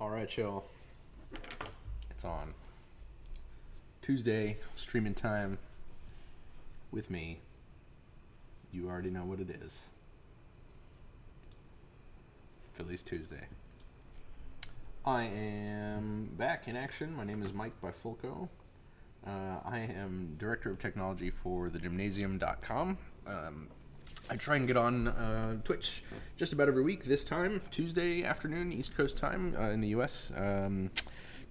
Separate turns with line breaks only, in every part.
All right, y'all. It's on. Tuesday, streaming time with me. You already know what it is. Phillies Tuesday. I am back in action. My name is Mike Bifulco. Uh, I am Director of Technology for thegymnasium.com. Um, I try and get on uh, Twitch just about every week. This time, Tuesday afternoon, East Coast time uh, in the U.S. Um,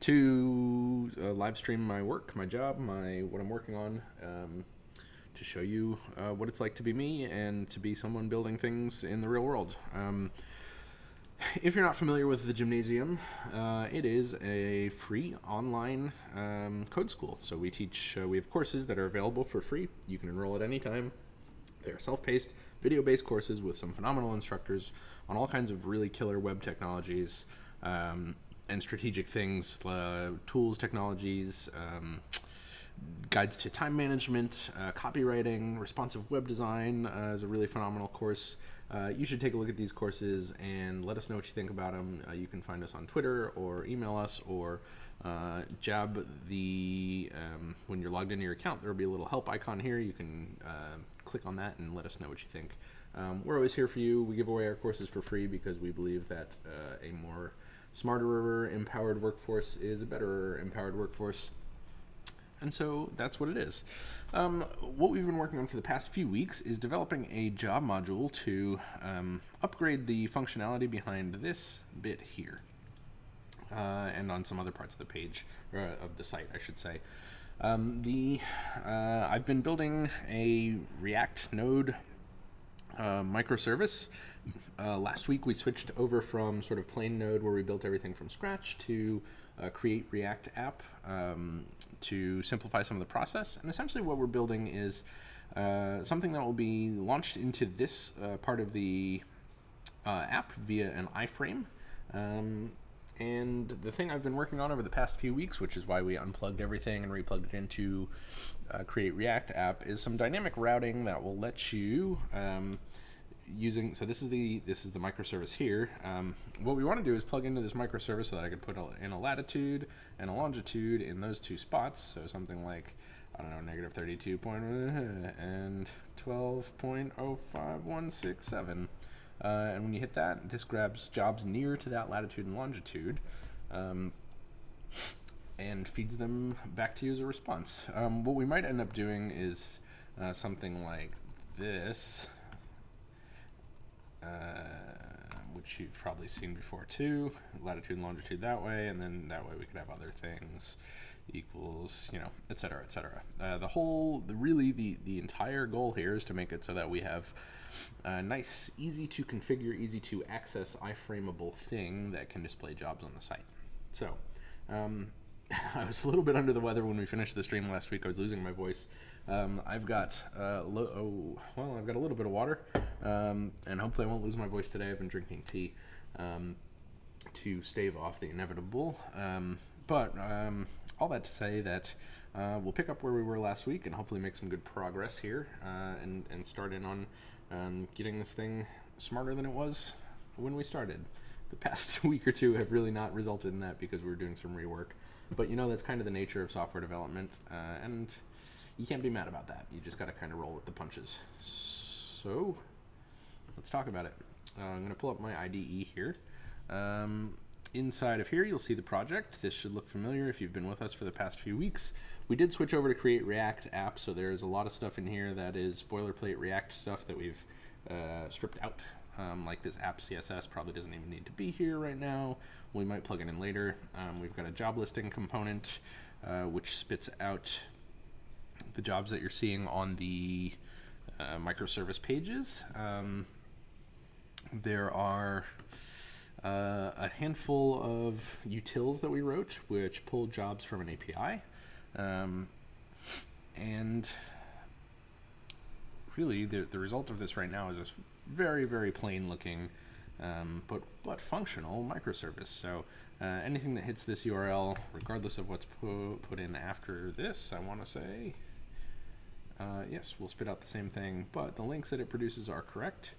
to uh, live stream my work, my job, my what I'm working on, um, to show you uh, what it's like to be me and to be someone building things in the real world. Um, if you're not familiar with the gymnasium, uh, it is a free online um, code school. So we teach, uh, we have courses that are available for free. You can enroll at any time. They're self-paced, video-based courses with some phenomenal instructors on all kinds of really killer web technologies um, and strategic things, uh, tools, technologies, um, guides to time management, uh, copywriting, responsive web design uh, is a really phenomenal course. Uh, you should take a look at these courses and let us know what you think about them. Uh, you can find us on Twitter or email us or uh, jab the um, when you're logged into your account. There will be a little help icon here. You can uh, click on that and let us know what you think. Um, we're always here for you. We give away our courses for free because we believe that uh, a more smarter, empowered workforce is a better empowered workforce. And so that's what it is. Um, what we've been working on for the past few weeks is developing a job module to um, upgrade the functionality behind this bit here. Uh, and on some other parts of the page, or of the site, I should say. Um, the uh, I've been building a React Node uh, microservice. Uh, last week we switched over from sort of plain Node, where we built everything from scratch, to uh, create React app um, to simplify some of the process. And essentially, what we're building is uh, something that will be launched into this uh, part of the app via an iframe. Um, and the thing I've been working on over the past few weeks, which is why we unplugged everything and replugged it into uh, Create React app, is some dynamic routing that will let you um, using. So this is the this is the microservice here. Um, what we want to do is plug into this microservice so that I can put a, in a latitude and a longitude in those two spots. So something like I don't know, negative 32 point and 12.05167. Uh, and when you hit that, this grabs jobs near to that latitude and longitude um, and feeds them back to you as a response. Um, what we might end up doing is uh, something like this, uh, which you've probably seen before too, latitude and longitude that way, and then that way we could have other things equals, you know, et cetera, et cetera. Uh, the whole, the, really, the, the entire goal here is to make it so that we have a nice, easy to configure, easy to access iframeable thing that can display jobs on the site. So, um, I was a little bit under the weather when we finished the stream last week. I was losing my voice. Um, I've got uh, oh, well, I've got a little bit of water, um, and hopefully I won't lose my voice today. I've been drinking tea um, to stave off the inevitable. Um, but um, all that to say that uh, we'll pick up where we were last week and hopefully make some good progress here uh, and, and start in on um, getting this thing smarter than it was when we started. The past week or two have really not resulted in that because we are doing some rework. But you know, that's kind of the nature of software development, uh, and you can't be mad about that. You just got to kind of roll with the punches. So, let's talk about it. Uh, I'm going to pull up my IDE here. Um, inside of here, you'll see the project. This should look familiar if you've been with us for the past few weeks. We did switch over to create React app, so there's a lot of stuff in here that is boilerplate React stuff that we've uh, stripped out. Um, like this app CSS probably doesn't even need to be here right now. We might plug it in later. Um, we've got a job listing component, uh, which spits out the jobs that you're seeing on the uh, microservice pages. Um, there are uh, a handful of utils that we wrote, which pull jobs from an API. Um, and really, the, the result of this right now is this very, very plain looking, um, but, but functional microservice. So uh, anything that hits this URL, regardless of what's pu put in after this, I want to say, uh, yes, we'll spit out the same thing, but the links that it produces are correct.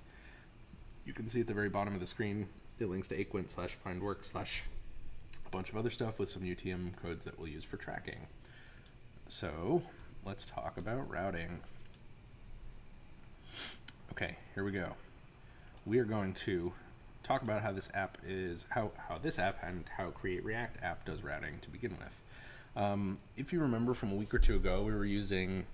You can see at the very bottom of the screen, it links to Aquent slash find work slash a bunch of other stuff with some UTM codes that we'll use for tracking. So let's talk about routing. Okay, here we go. We are going to talk about how this app is, how, how this app and how Create React app does routing to begin with. Um, if you remember from a week or two ago, we were using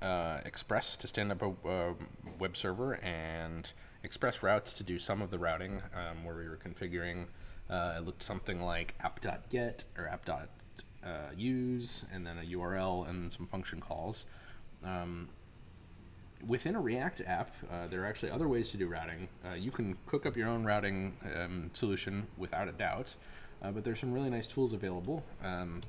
uh, Express to stand up a uh, web server and Express routes to do some of the routing um, where we were configuring. Uh, it looked something like app.get or app.use and then a URL and some function calls. Um, within a React app, uh, there are actually other ways to do routing. Uh, you can cook up your own routing um, solution without a doubt, uh, but there's some really nice tools available. Um,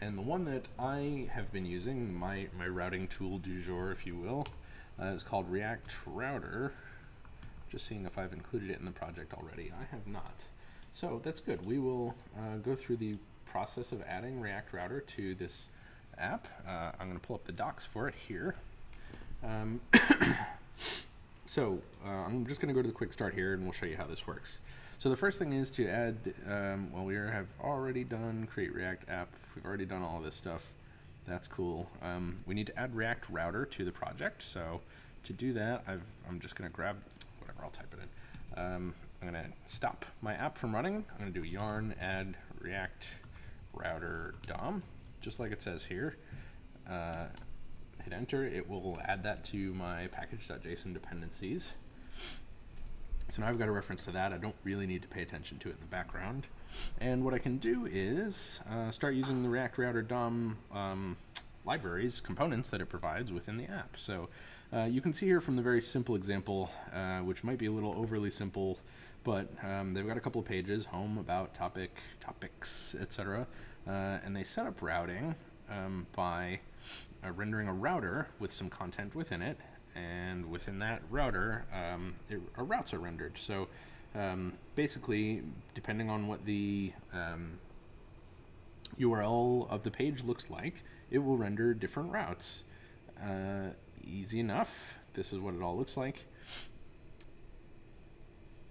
and the one that I have been using, my, my routing tool du jour, if you will, uh, is called React Router. Just seeing if I've included it in the project already. I have not. So that's good. We will uh, go through the process of adding React Router to this app. Uh, I'm going to pull up the docs for it here. Um, so uh, I'm just going to go to the quick start here and we'll show you how this works. So the first thing is to add, um, well, we have already done create React app. We've already done all this stuff. That's cool. Um, we need to add React router to the project. So to do that, i am just going to grab whatever, I'll type it in. Um, I'm going to stop my app from running. I'm going to do yarn add React router DOM, just like it says here. Uh, hit enter, it will add that to my package.json dependencies. So now I've got a reference to that. I don't really need to pay attention to it in the background. And what I can do is uh, start using the React Router DOM um, libraries, components that it provides within the app. So uh, you can see here from the very simple example, uh, which might be a little overly simple, but um, they've got a couple of pages, home, about, topic, topics, etc. Uh, and they set up routing um, by uh, rendering a router with some content within it, and within that router, um, it, routes are rendered. So um, basically, depending on what the URL um, of the page looks like, it will render different routes. Uh, easy enough. This is what it all looks like.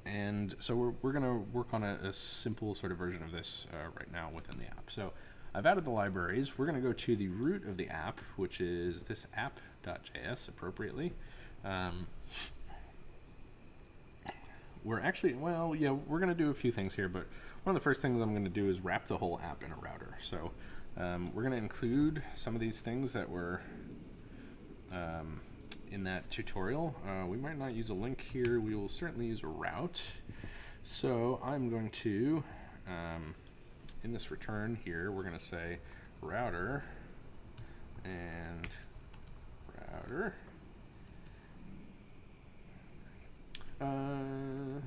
And so we're, we're going to work on a, a, simple sort of version of this uh, right now within the app. So I've added the libraries. We're going to go to the root of the app, which is this app.js appropriately. Um, we're actually, well, yeah, we're going to do a few things here, but one of the first things I'm going to do is wrap the whole app in a router. So um, we're going to include some of these things that were um, in that tutorial. Uh, we might not use a link here. We will certainly use a route. So I'm going to um, in this return here, we're going to say router and router. Uh,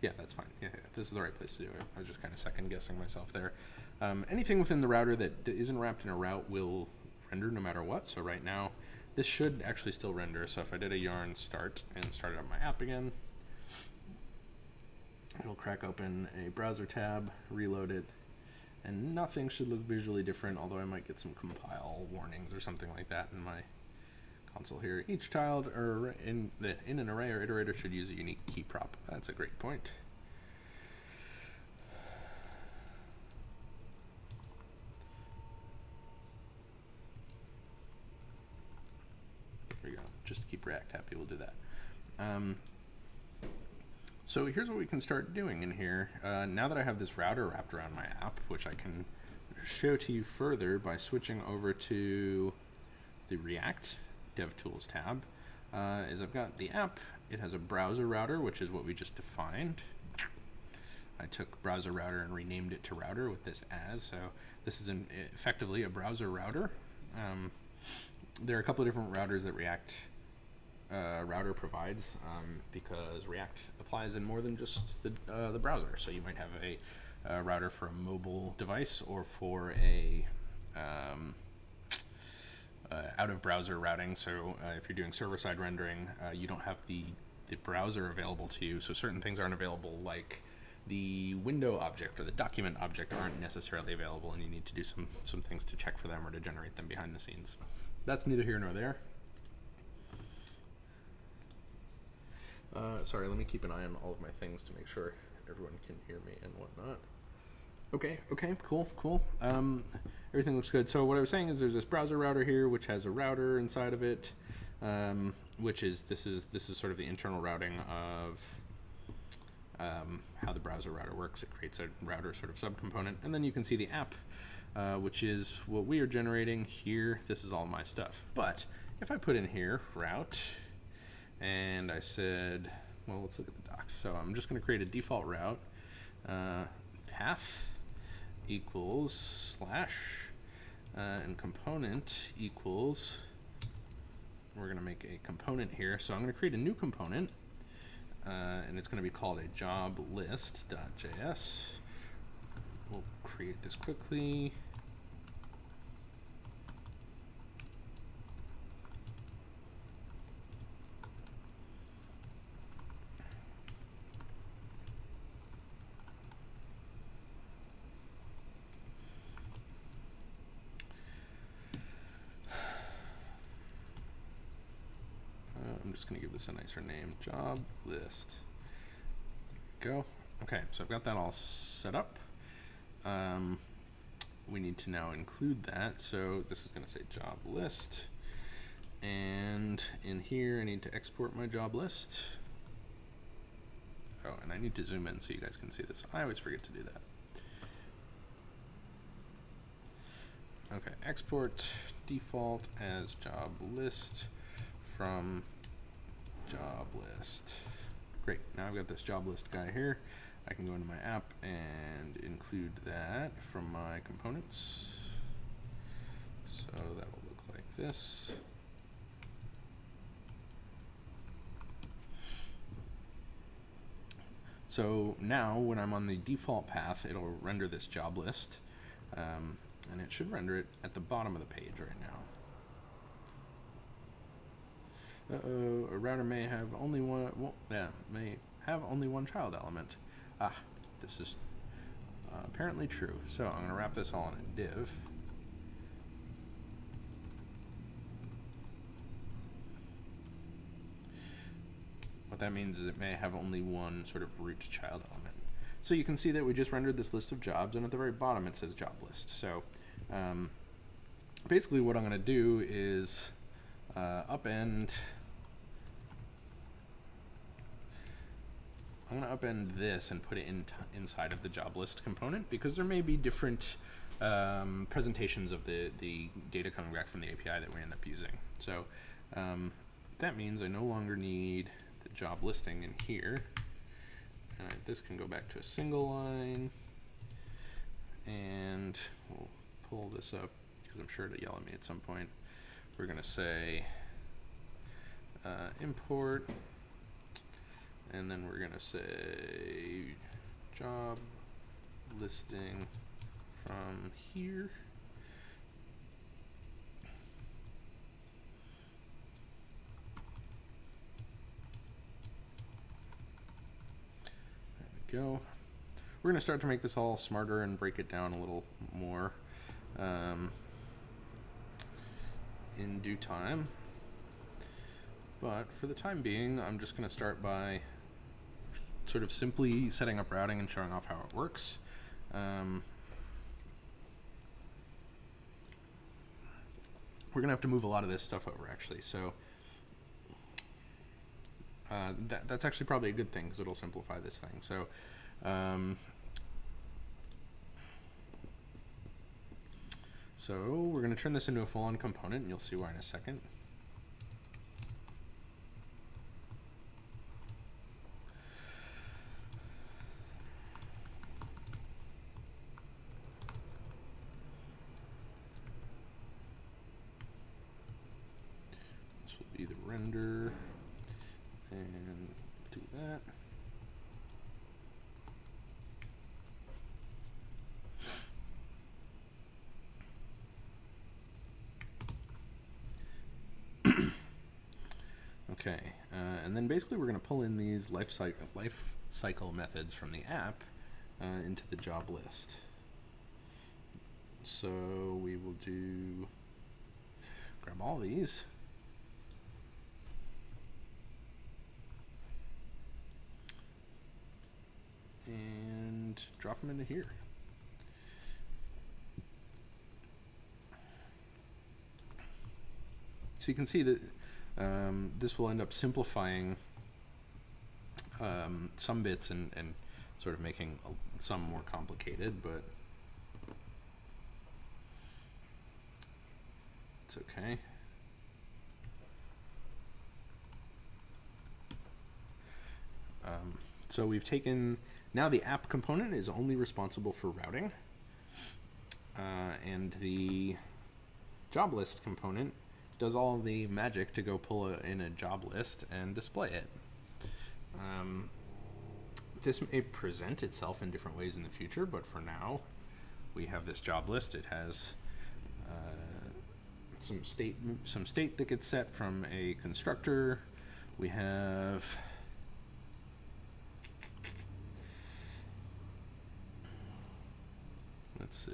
yeah, that's fine. Yeah, yeah, this is the right place to do it. I was just kind of second guessing myself there. Um, anything within the router that isn't wrapped in a route will render no matter what. So right now, this should actually still render. So if I did a yarn start and started up my app again, It'll crack open a browser tab, reload it, and nothing should look visually different, although I might get some compile warnings or something like that in my console here. Each child or in the in an array or iterator should use a unique key prop. That's a great point. There we go. Just to keep React happy, we'll do that. Um, so here's what we can start doing in here. Uh, now that I have this router wrapped around my app, which I can show to you further by switching over to the React DevTools tab, uh, is I've got the app. It has a browser router, which is what we just defined. I took browser router and renamed it to router with this as. So this is an, effectively a browser router. Um, there are a couple of different routers that React uh, router provides um, because React applies in more than just the, uh, the browser. So you might have a, a, router for a mobile device or for a um, uh, out of browser routing. So uh, if you're doing server side rendering, uh, you don't have the, the browser available to you. So certain things aren't available like the window object or the document object aren't necessarily available and you need to do some, some things to check for them or to generate them behind the scenes. That's neither here nor there. Uh, sorry, let me keep an eye on all of my things to make sure everyone can hear me and whatnot. Okay, okay, cool, cool. Um, everything looks good. So what I was saying is there's this browser router here, which has a router inside of it, um, which is this is this is sort of the internal routing of um, how the browser router works. It creates a router sort of subcomponent, and then you can see the app, uh, which is what we are generating here. This is all my stuff. But if I put in here route, and I said, well, let's look at the docs. So I'm just going to create a default route. Uh, path equals slash uh, and component equals we're going to make a component here. So I'm going to create a new component uh, and it's going to be called a job list.js we'll create this quickly this a nicer name. Job list. There we go. Okay, so I've got that all set up. Um, we need to now include that. So this is going to say job list. And in here, I need to export my job list. Oh, and I need to zoom in so you guys can see this. I always forget to do that. Okay, export default as job list from job list. Great, now I've got this job list guy here. I can go into my app and include that from my components. So that will look like this. So now when I'm on the default path, it'll render this job list. Um, and it should render it at the bottom of the page right now. Uh-oh, a router may have only one, well, yeah, may have only one child element. Ah, this is uh, apparently true. So I'm going to wrap this all in a div. What that means is it may have only one sort of root child element. So you can see that we just rendered this list of jobs, and at the very bottom it says job list. So um, basically what I'm going to do is uh, upend I'm going to upend this and put it in inside of the job list component because there may be different um, presentations of the, the data coming back from the API that we end up using. So um, that means I no longer need the job listing in here. this can go back to a single line. And we'll pull this up because I'm sure to yell at me at some point. We're going to say uh, import and then we're gonna say job listing from here. There we go. We're gonna start to make this all smarter and break it down a little more um, in due time. But for the time being, I'm just going to start by sort of simply setting up routing and showing off how it works. Um, we're going to have to move a lot of this stuff over actually. So uh, that, that's actually probably a good thing because it'll simplify this thing. So um, so we're going to turn this into a full-on component and you'll see why in a second. basically we're going to pull in these life cycle, life cycle methods from the app uh, into the job list. So we will do, grab all these. And drop them into here. So you can see that um, this will end up simplifying um, some bits and, and sort of making some more complicated, but it's okay. Um, so we've taken, now the app component is only responsible for routing, uh, and the job list component does all the magic to go pull a, in a job list and display it. Um, this may present itself in different ways in the future, but for now, we have this job list. It has uh, some state some state that gets set from a constructor. We have let's see.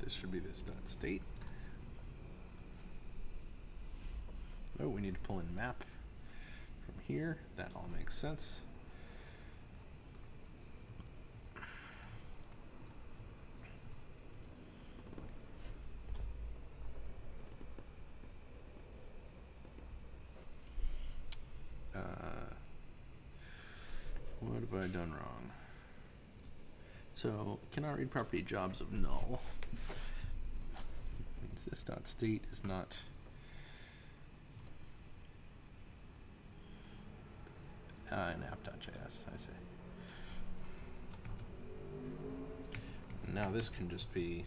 This should be this dot state. Oh, we need to pull in map here. That all makes sense. Uh, what have I done wrong? So, cannot read property jobs of null. Means this dot state is not uh, in app.js, I see. Now this can just be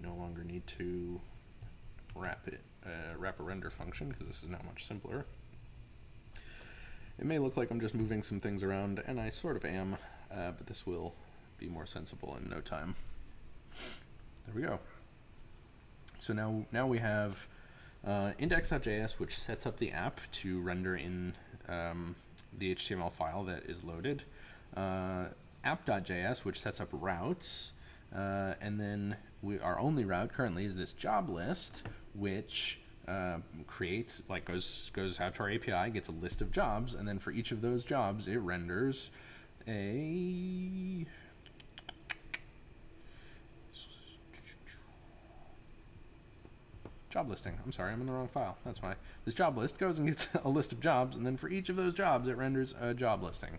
no longer need to wrap it uh, wrap a render function because this is now much simpler. It may look like I'm just moving some things around, and I sort of am, uh, but this will be more sensible in no time. There we go. So now, now we have uh, index.js, which sets up the app to render in um, the HTML file that is loaded. Uh, app.js, which sets up routes. Uh, and then we, our only route currently is this job list, which uh, creates, like goes, goes out to our API, gets a list of jobs, and then for each of those jobs, it renders a job listing. I'm sorry, I'm in the wrong file. That's why. This job list goes and gets a list of jobs, and then for each of those jobs, it renders a job listing.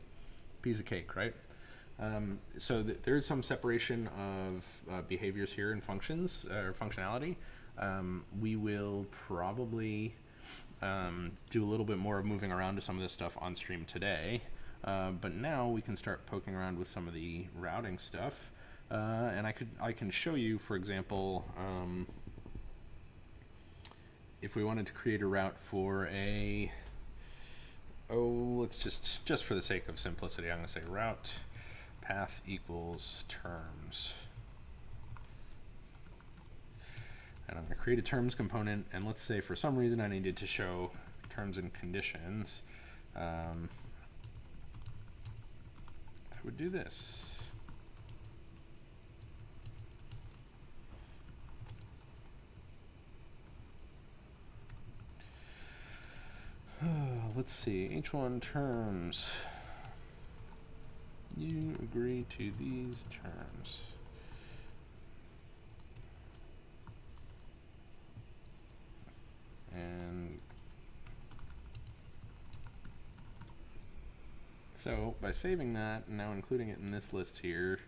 Piece of cake, right? Um, so th there is some separation of uh, behaviors here and functions or functionality. Um, we will probably um, do a little bit more of moving around to some of this stuff on stream today. Uh, but now we can start poking around with some of the routing stuff. Uh, and I could I can show you, for example, um, if we wanted to create a route for a, oh, let's just, just for the sake of simplicity, I'm going to say route path equals terms. And I'm going to create a terms component, and let's say for some reason I needed to show terms and conditions. Um, I would do this. let's see, H1 terms. You agree to these terms. And so by saving that and now including it in this list here,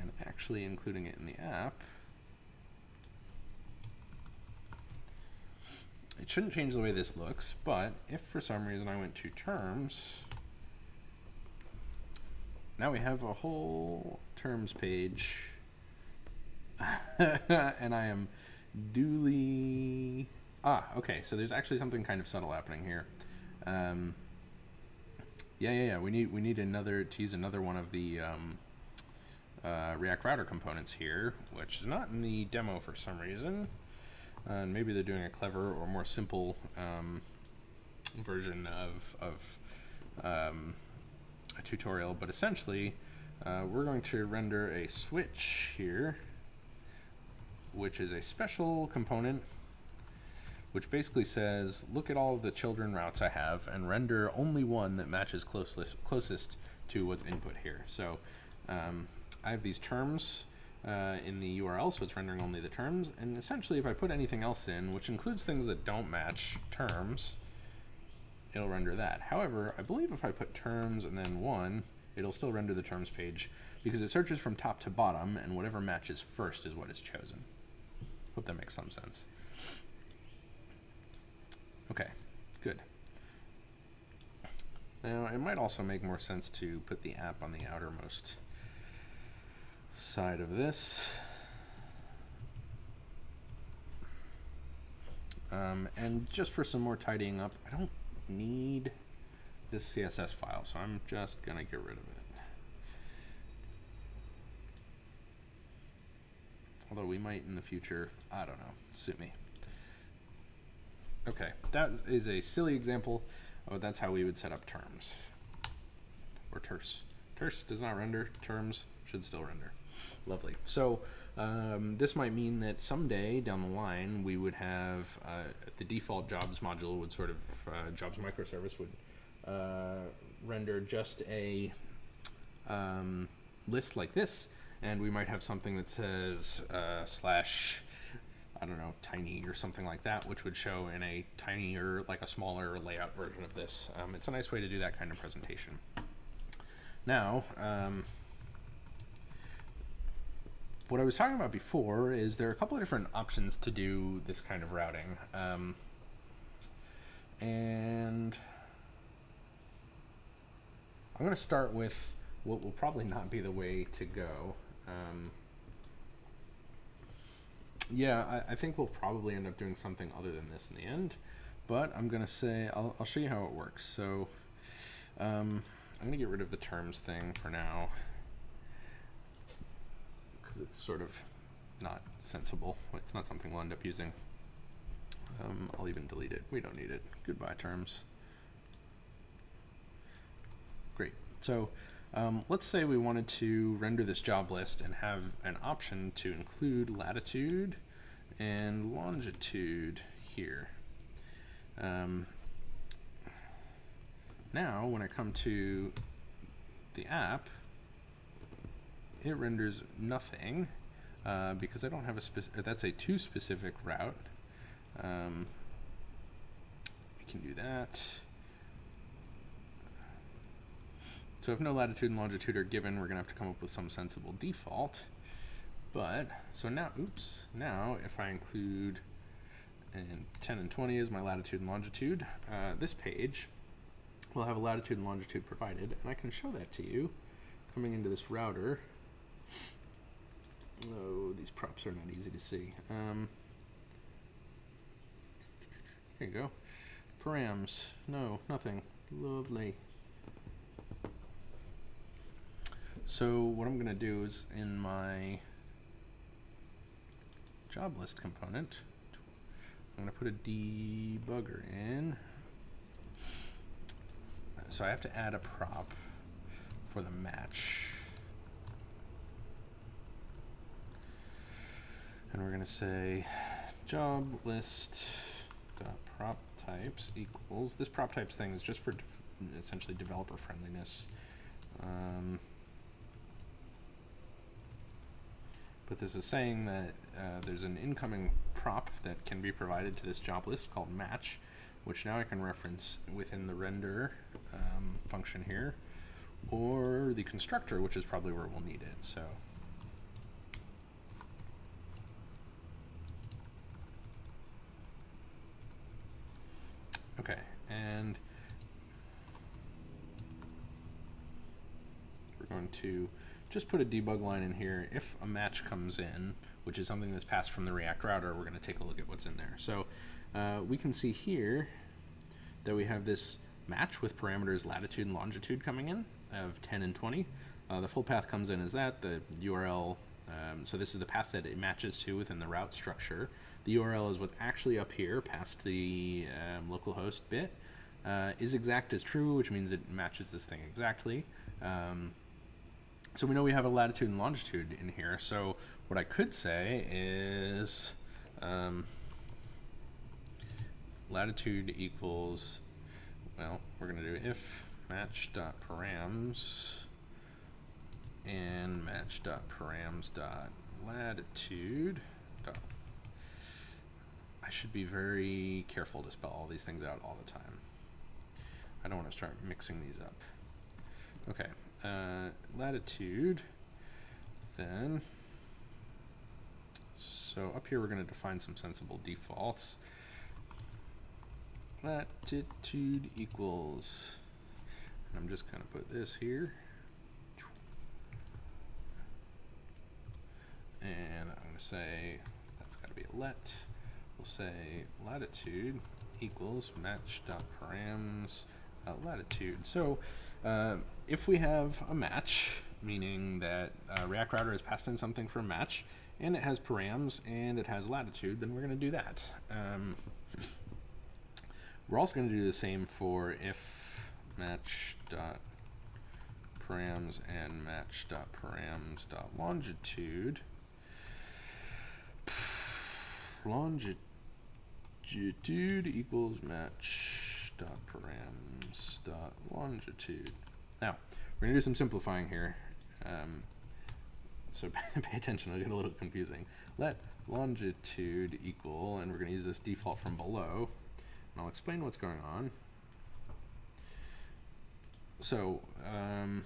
and actually including it in the app, Shouldn't change the way this looks, but if for some reason I went to terms, now we have a whole terms page. And I am duly ah okay so there's actually something kind of subtle happening here. Um, yeah yeah yeah we need we need another to use another one of the um, uh, React router components here which is not in the demo for some reason and maybe they're doing a clever or more simple um, version of, of um, a tutorial, but essentially uh, we're going to render a switch here which is a special component which basically says, look at all of the children routes I have and render only one that matches closest, closest to what's input here. So um, I have these terms uh, in the URL, so it's rendering only the terms. And essentially, if I put anything else in, which includes things that don't match terms, it'll render that. However, I believe if I put terms and then one, it'll still render the terms page because it searches from top to bottom, and whatever matches first is what is chosen. Hope that makes some sense. Okay, good. Now, it might also make more sense to put the app on the outermost side of this. Um, and just for some more tidying up, I don't need this CSS file, so I'm just to get rid of it. Although we might in the future, I don't know, suit me. Okay, that is a silly example, but that's how we would set up terms. Or terse. Terse does not render, terms should still render. Lovely. So um, this might mean that someday down the line we would have uh, the default jobs module would sort of, uh, jobs microservice would uh, render just a um, list like this, and we might have something that says uh, slash I don't know, tiny or something like that, which would show in a tinier, like a smaller layout version of this. Um, it's a nice way to do that kind of presentation. Now, um, what I was talking about before is there are a couple of different options to do this kind of routing. Um, and I'm going to start with what will probably not be the way to go. Um, yeah, I, I, think we'll probably end up doing something other than this in the end. But I'm going to say, I'll, I'll, show you how it works. So um, I'm going to get rid of the terms thing for now. It's sort of not sensible. It's not something we'll end up using. Um, I'll even delete it. We don't need it. Goodbye terms. Great. So um, let's say we wanted to render this job list and have an option to include latitude and longitude here. Um, now, when I come to the app, it renders nothing uh, because I don't have a specific, that's a too specific route. Um, we can do that. So if no latitude and longitude are given, we're going to have to come up with some sensible default. But, so now, oops, now if I include, and 10 and 20 is my latitude and longitude, uh, this page will have a latitude and longitude provided, and I can show that to you coming into this router. Oh, these props are not easy to see. Um, here you go. Params, no, nothing. Lovely. So what I'm going to do is in my job list component, I'm going to put a debugger in. So I have to add a prop for the match. And we're going to say job list dot prop types equals this prop types thing is just for essentially developer friendliness. Um, but this is saying that uh, there's an incoming prop that can be provided to this job list called match, which now I can reference within the render um, function here, or the constructor, which is probably where we'll need it. So. Okay, and we're going to just put a debug line in here. If a match comes in, which is something that's passed from the React router, we're going to take a look at what's in there. So uh, we can see here that we have this match with parameters latitude and longitude coming in of 10 and 20. Uh, the full path comes in as that, the URL, um, so this is the path that it matches to within the route structure. The URL is what's actually up here past the um, localhost bit. Uh, is exact is true, which means it matches this thing exactly. Um, So we know we have a latitude and longitude in here. So what I could say is um, latitude equals, well, we're going to do if match dot params and match dot params latitude I should be very careful to spell all these things out all the time. I don't want to start mixing these up. Okay, uh, latitude, then, so up here we're going to define some sensible defaults. Latitude equals, I'm just going to put this here. And I'm going to say, that's got to be a let we'll say latitude equals match.params latitude. So uh, if we have a match, meaning that uh, React Router has passed in something for a match, and it has params and it has latitude, then we're going to do that. Um, we're also going to do the same for if match dot params and match dot params dot longitude longitude longitude equals match dot params dot longitude. Now, we're gonna do some simplifying here. Um, so pay attention, it'll get a little confusing. Let longitude equal, and we're gonna use this default from below, and I'll explain what's going on. So, um,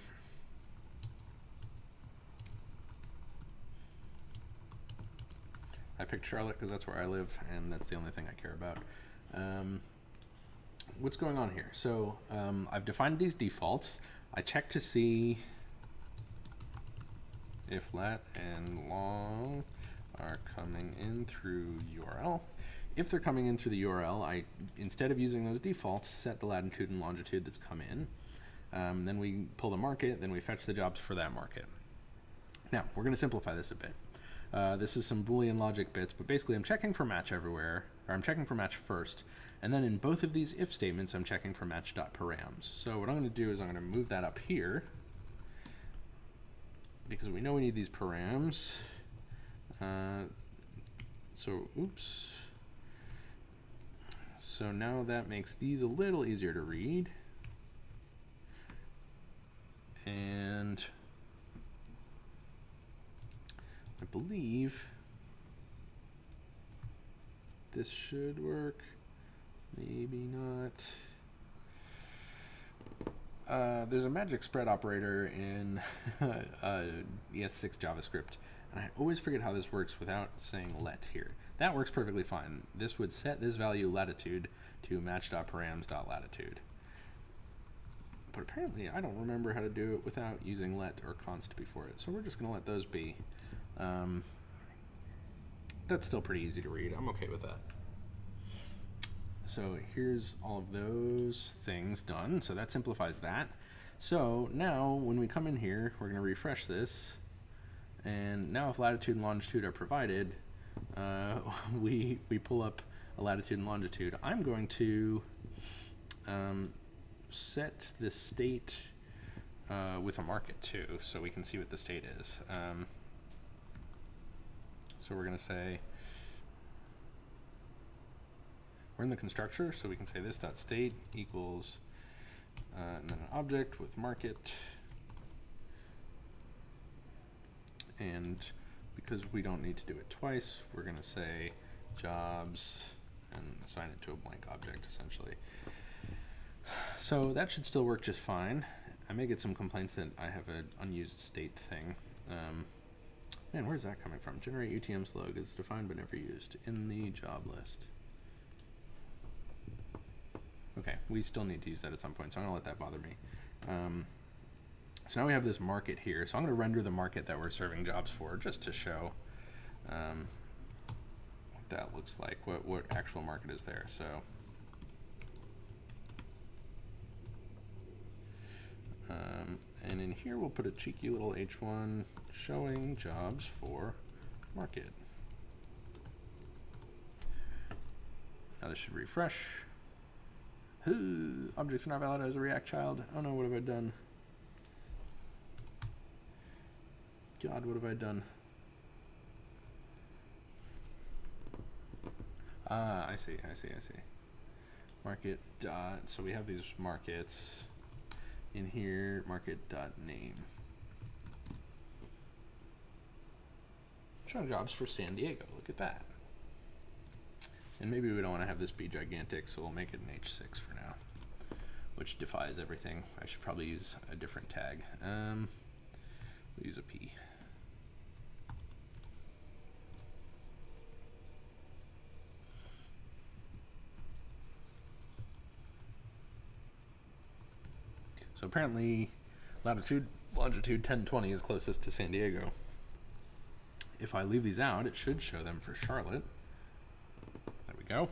I picked Charlotte because that's where I live, and that's the only thing I care about. Um, what's going on here? So um, I've defined these defaults. I check to see if lat and long are coming in through URL. If they're coming in through the URL, I instead of using those defaults, set the latitude and longitude that's come in. Um, then we pull the market, then we fetch the jobs for that market. Now, we're going to simplify this a bit. Uh, this is some Boolean logic bits, but basically I'm checking for match everywhere, or I'm checking for match first, and then in both of these if statements, I'm checking for match.params. So what I'm going to do is I'm going to move that up here, because we know we need these params. Uh, so, oops. So now that makes these a little easier to read. And I believe this should work. Maybe not. Uh, there's a magic spread operator in uh, ES6 JavaScript, and I always forget how this works without saying let here. That works perfectly fine. This would set this value latitude to match.params.latitude. But apparently I don't remember how to do it without using let or const before it, so we're just going to let those be. Um, that's still pretty easy to read. I'm okay with that. So here's all of those things done. So that simplifies that. So now when we come in here, we're going to refresh this. And now if latitude and longitude are provided, uh, we, we pull up a latitude and longitude. I'm going to um, set the state uh, with a market too, so we can see what the state is. Um, so we're going to say, we're in the constructor, so we can say this dot state equals, uh, and then an object with market. And because we don't need to do it twice, we're going to say jobs and assign it to a blank object essentially. So that should still work just fine. I may get some complaints that I have an unused state thing. Um, Man, where's that coming from? Generate UTM slug is defined but never used in the job list. Okay, we still need to use that at some point, so I'm gonna let that bother me. Um, so now we have this market here. So I'm gonna render the market that we're serving jobs for just to show um, what that looks like, what, what actual market is there. So um, and in here we'll put a cheeky little h1 showing jobs for market. Now this should refresh. Objects are not valid as a React child. Oh no, what have I done? God, what have I done? Ah, I see, I see, I see. Market dot, so we have these markets in here, market dot name. Showing jobs for San Diego, look at that. And maybe we don't want to have this be gigantic, so we'll make it an H6 for now, which defies everything. I should probably use a different tag. Um, we'll use a P. So apparently latitude, longitude 1020 is closest to San Diego. If I leave these out, it should show them for Charlotte. There we go.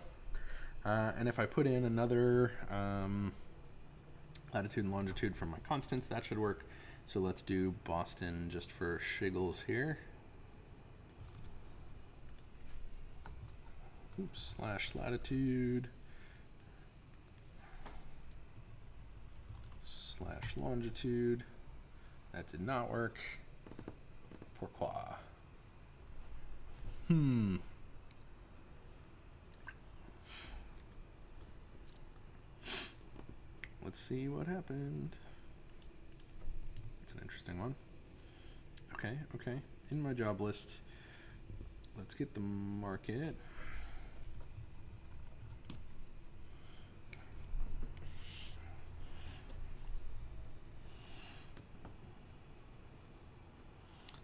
Uh, and if I put in another um, latitude and longitude from my constants, that should work. So let's do Boston just for shiggles here. Oops, slash latitude. slash longitude. That did not work. Pourquoi? Hmm. Let's see what happened. It's an interesting one. Okay, okay. In my job list, let's get the market.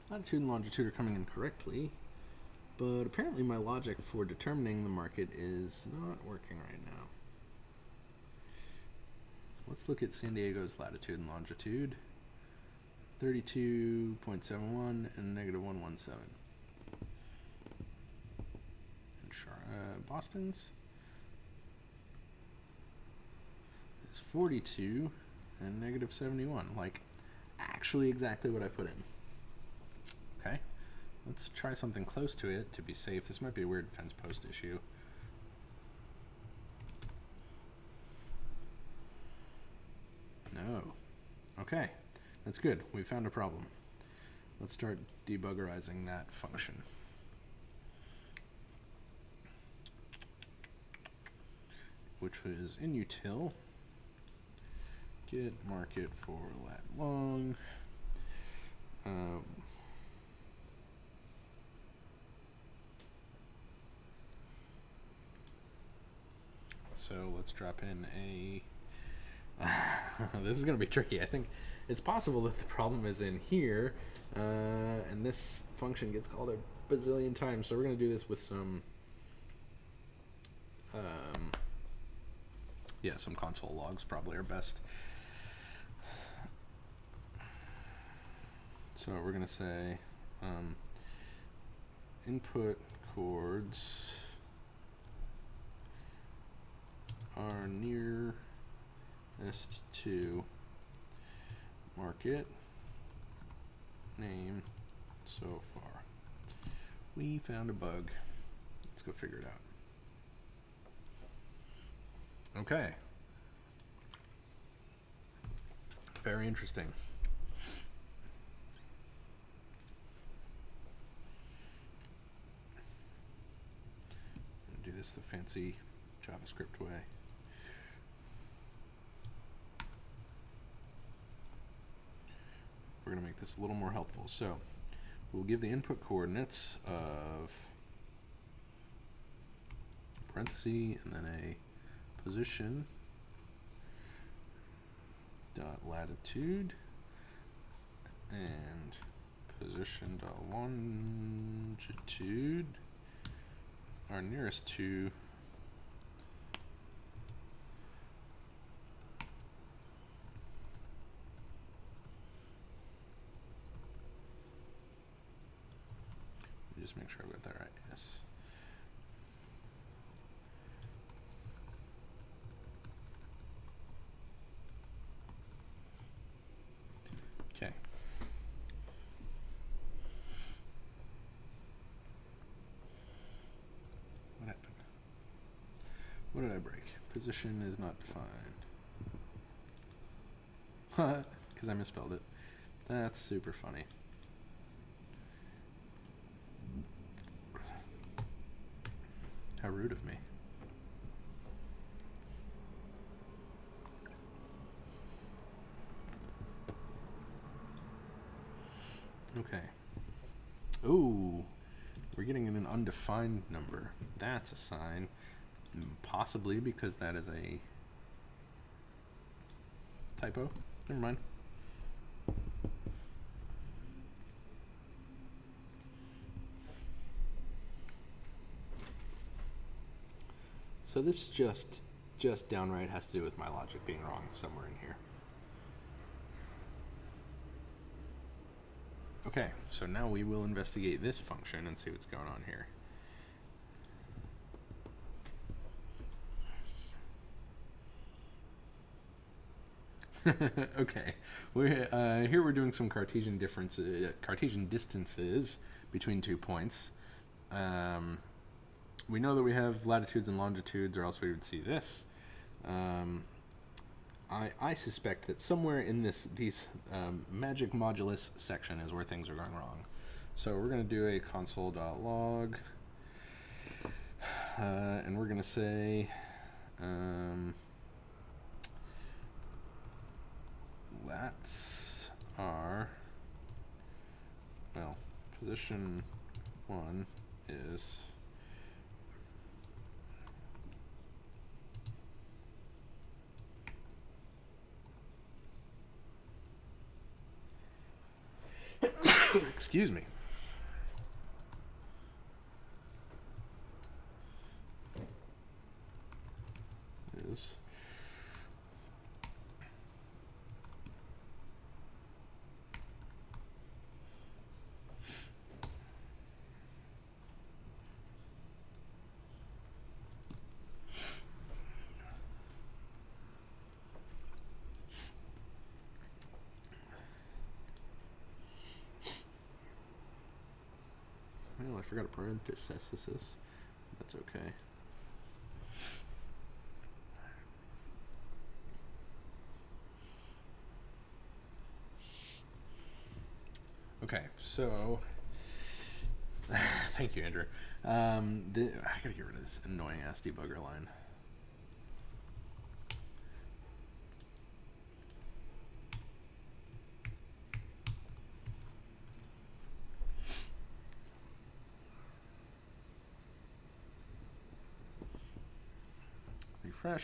latitude and longitude are coming in correctly, but apparently my logic for determining the market is not working right now. Let's look at San Diego's latitude and longitude. 32.71 and negative 117. And uh, Boston's is 42 and negative 71. Like, actually exactly what I put in. Let's try something close to it to be safe. This might be a weird fence post issue. No. Okay, that's good. We found a problem. Let's start debuggerizing that function. Which was in util get market for lat long. Um, So let's drop in a. this is going to be tricky. I think it's possible that the problem is in here, uh, and this function gets called a bazillion times. So we're going to do this with some. Um, yeah, some console logs probably are best. So we're going to say um, input coords are nearest to market name so far. We found a bug. Let's go figure it out. Okay. Very interesting. Do this the fancy JavaScript way. We're going to make this a little more helpful. So we'll give the input coordinates of parenthesis and then a position dot latitude and position dot longitude are nearest to just make sure I've got that right. Yes. Okay. What happened? What did I break? Position is not defined. Because I misspelled it. That's super funny. Rude of me. Okay. Ooh, we're getting an undefined number. That's a sign. Possibly because that is a typo. Never mind. So this just just downright has to do with my logic being wrong somewhere in here. Okay, so now we will investigate this function and see what's going on here. okay, we're uh, here. We're doing some Cartesian differences, uh, Cartesian distances between two points. Um, we know that we have latitudes and longitudes, or else we would see this. Um, I, I suspect that somewhere in this these um, magic modulus section is where things are going wrong. So we're going to do a console.log, uh, and we're going to say um, lats are well position one is Excuse me. Is well, I forgot a parenthesis. That's okay. Okay, so thank you, Andrew. Um, the, I gotta get rid of this annoying ass debugger line. So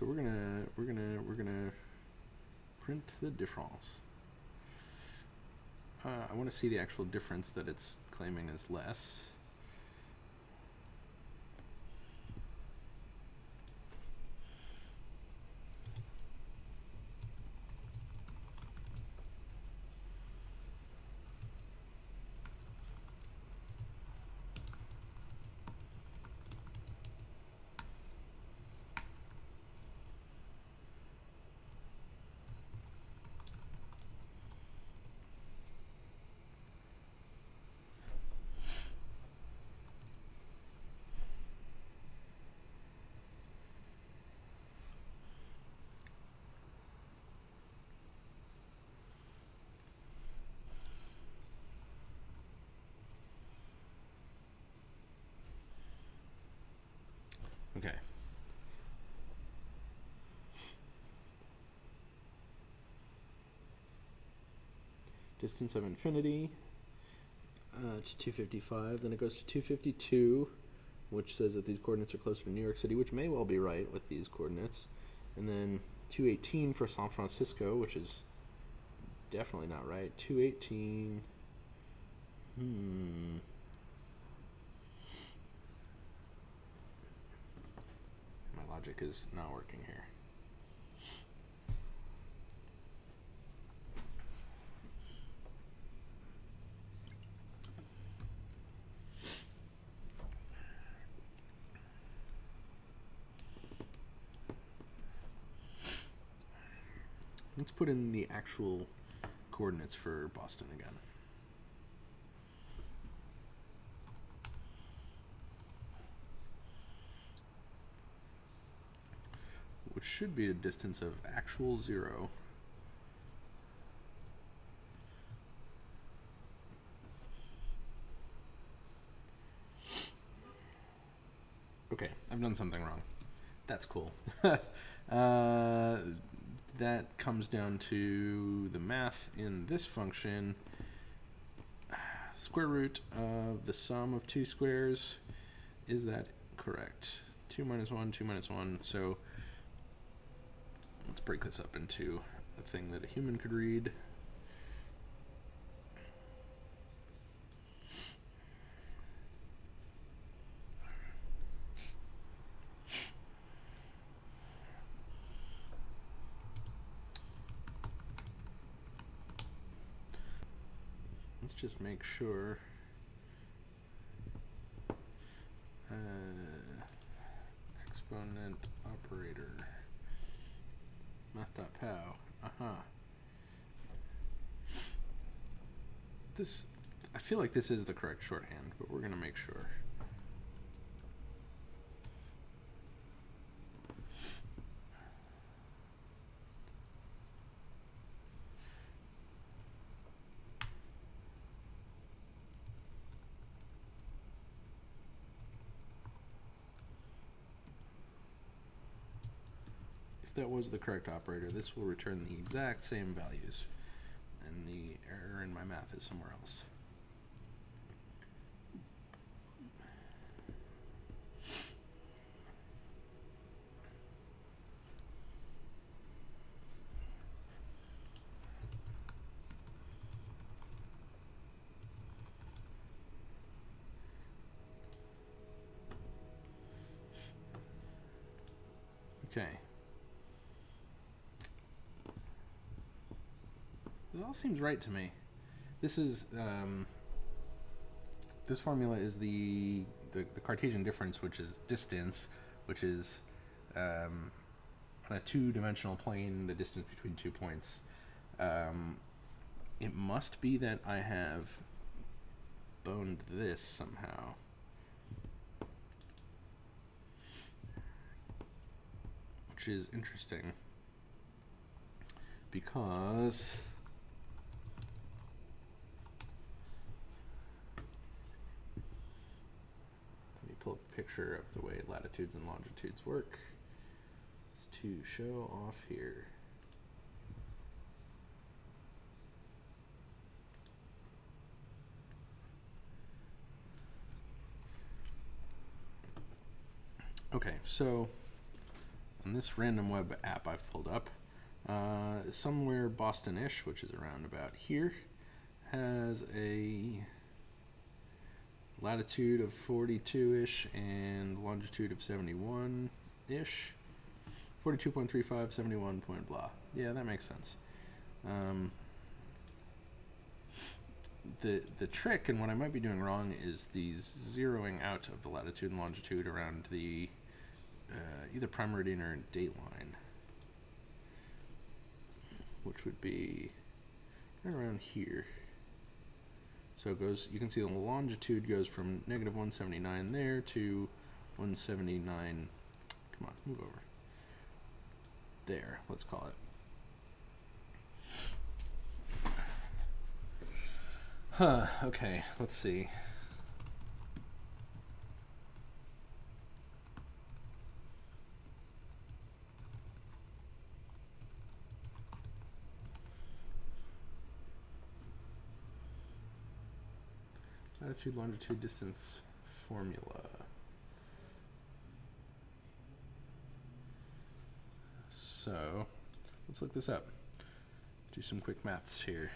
we're gonna we're gonna we're gonna print the difference. Uh, I want to see the actual difference that it's claiming is less. Okay. Distance of infinity uh, to 255. Then it goes to 252, which says that these coordinates are closer to New York City, which may well be right with these coordinates. And then 218 for San Francisco, which is definitely not right. 218. Hmm. My logic is not working here. Let's put in the actual coordinates for Boston again. which should be a distance of actual zero. Okay, I've done something wrong. That's cool. uh, that comes down to the math in this function. Square root of the sum of two squares. Is that correct? 2 minus 1, 2 minus 1. So let's break this up into a thing that a human could read. Let's just make sure. Uh, exponent operator. Math.pow. Uh-huh. This, I feel like this is the correct shorthand, but we're gonna make sure. That was the correct operator, this will return the exact same values. And the error in my math is somewhere else. Okay. This all seems right to me. This is um, this formula is the, the the Cartesian difference, which is distance, which is um, on a two-dimensional plane, the distance between two points. Um, it must be that I have boned this somehow. Which is interesting because let me pull up a picture of the way latitudes and longitudes work. It's to show off here. Okay, so on this random web app I've pulled up, uh, somewhere Boston-ish, which is around about here, has a latitude of 42-ish and longitude of 71-ish. 42.35, 71 point blah. Yeah, that makes sense. Um, the the trick and what I might be doing wrong is the zeroing out of the latitude and longitude around the uh, either prime meridian or date line, which would be right around here. So it goes, you can see the longitude goes from negative 179 there to 179, come on, move over. There, let's call it. Huh, okay, let's see. Latitude, longitude, distance formula. So, let's look this up. Do some quick maths here.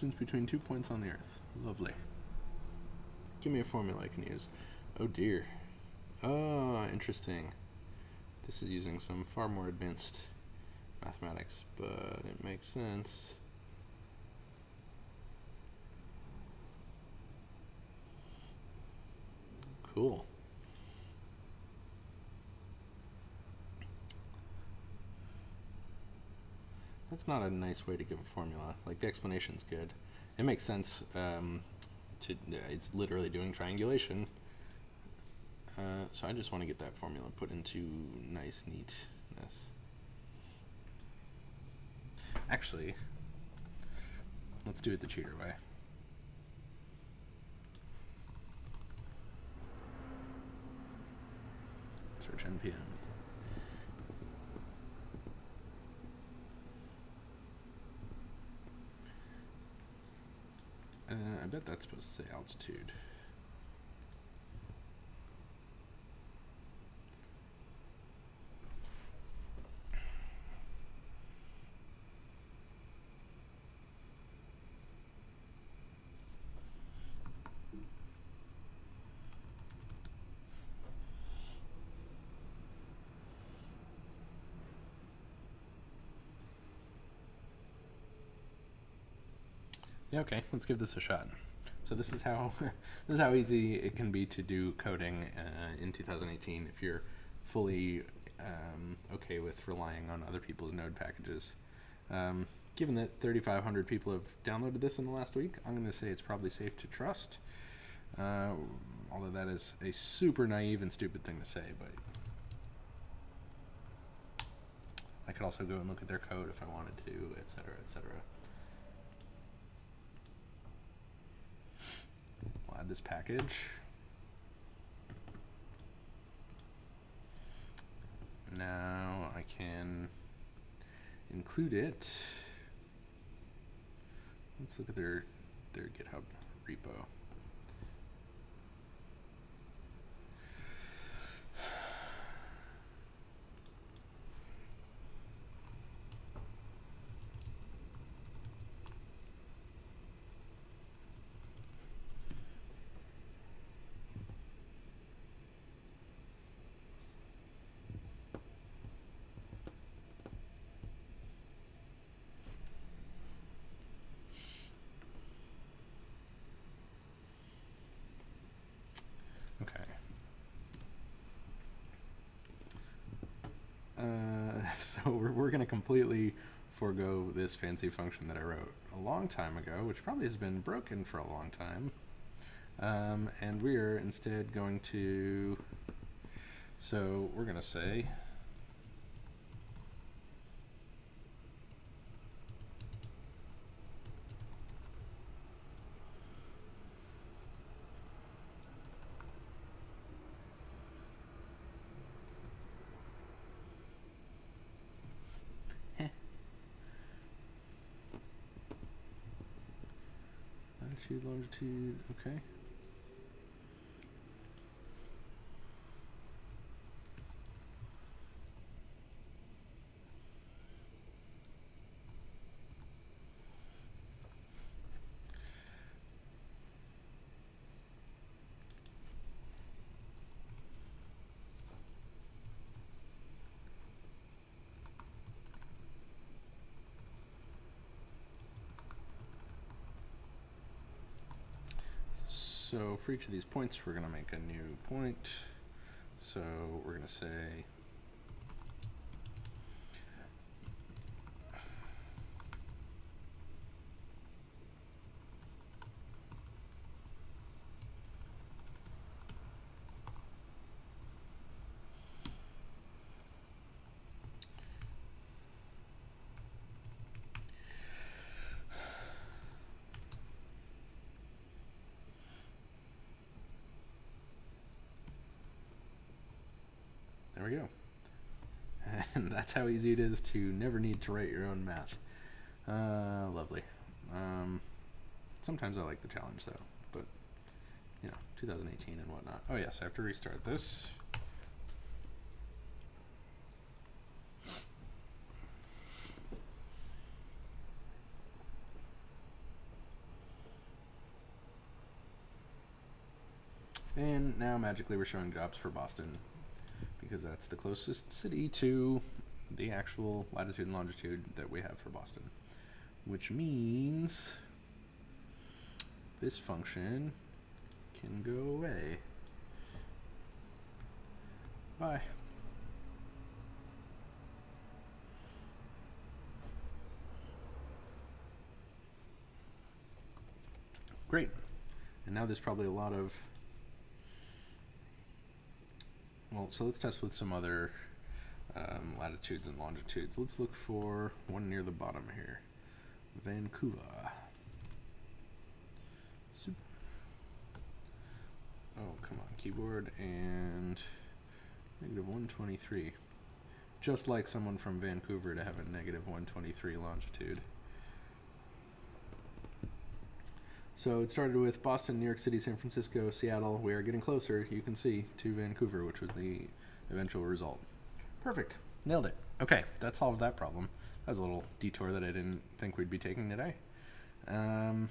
Distance between two points on the Earth. Lovely. Give me a formula I can use. Oh dear. Oh, interesting. This is using some far more advanced mathematics, but it makes sense. Cool. That's not a nice way to give a formula. Like the explanation's good. It makes sense. Um, to it's literally doing triangulation. Uh, so I just want to get that formula put into nice neatness. Actually, let's do it the cheater way. Search npm. Uh, I bet that's supposed to say altitude. Yeah, okay, let's give this a shot. So this is how this is how easy it can be to do coding uh, in 2018 if you're fully um, okay with relying on other people's node packages. Um, given that 3,500 people have downloaded this in the last week, I'm going to say it's probably safe to trust. Uh, although that is a super naive and stupid thing to say, but I could also go and look at their code if I wanted to, etc., etc. this package. Now I can include it. Let's look at their their GitHub repo. so we're, we're going to completely forego this fancy function that I wrote a long time ago, which probably has been broken for a long time. Um, and we're instead going to, so we're going to say latitude, longitude, okay. So for each of these points, we're going to make a new point. So we're going to say There we go. And that's how easy it is to never need to write your own math. Uh, lovely. Um, sometimes I like the challenge though, but you know, 2018 and whatnot. Oh yes, I have to restart this. And now magically we're showing jobs for Boston because that's the closest city to the actual latitude and longitude that we have for Boston. Which means this function can go away. Bye. Great. And now there's probably a lot of, well, so let's test with some other um, latitudes and longitudes. Let's look for one near the bottom here. Vancouver. Oh, come on, keyboard, and negative 123. Just like someone from Vancouver to have a negative 123 longitude. So it started with Boston, New York City, San Francisco, Seattle. We are getting closer, you can see, to Vancouver, which was the eventual result. Perfect. Nailed it. Okay, that solved that problem. That was a little detour that I didn't think we'd be taking today. Um,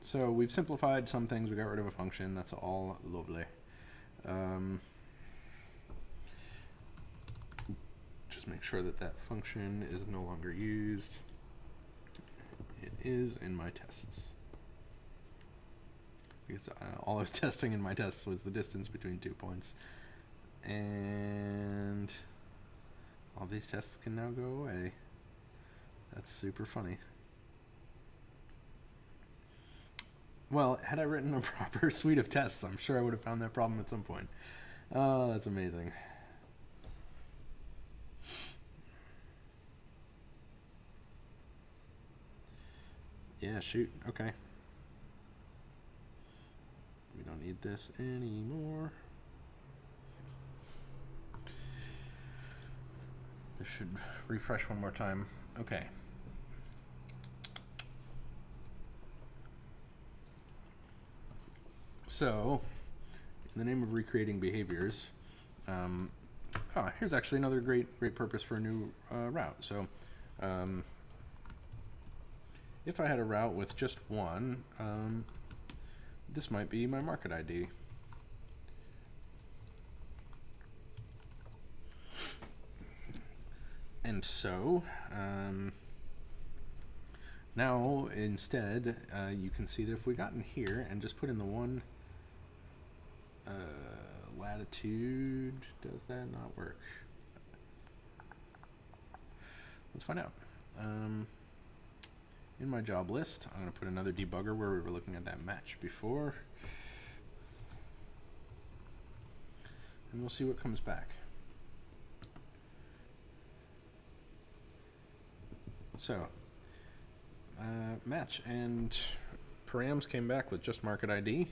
so we've simplified some things. We got rid of a function. That's all lovely. Um, just make sure that that function is no longer used. It is in my tests because uh, all I was testing in my tests was the distance between two points. And all these tests can now go away. That's super funny. Well, had I written a proper suite of tests, I'm sure I would have found that problem at some point. Oh, that's amazing. Yeah, shoot. Okay. We don't need this anymore. This should refresh one more time. Okay. So, in the name of recreating behaviors, um, oh, here's actually another great great purpose for a new uh, route. So, um, if I had a route with just one, um, this might be my market ID. And so, um, now instead, uh, you can see that if we got in here and just put in the one uh, latitude, does that not work? Let's find out. Um, in my job list, I'm going to put another debugger where we were looking at that match before. And we'll see what comes back. So, uh, match and params came back with just market ID,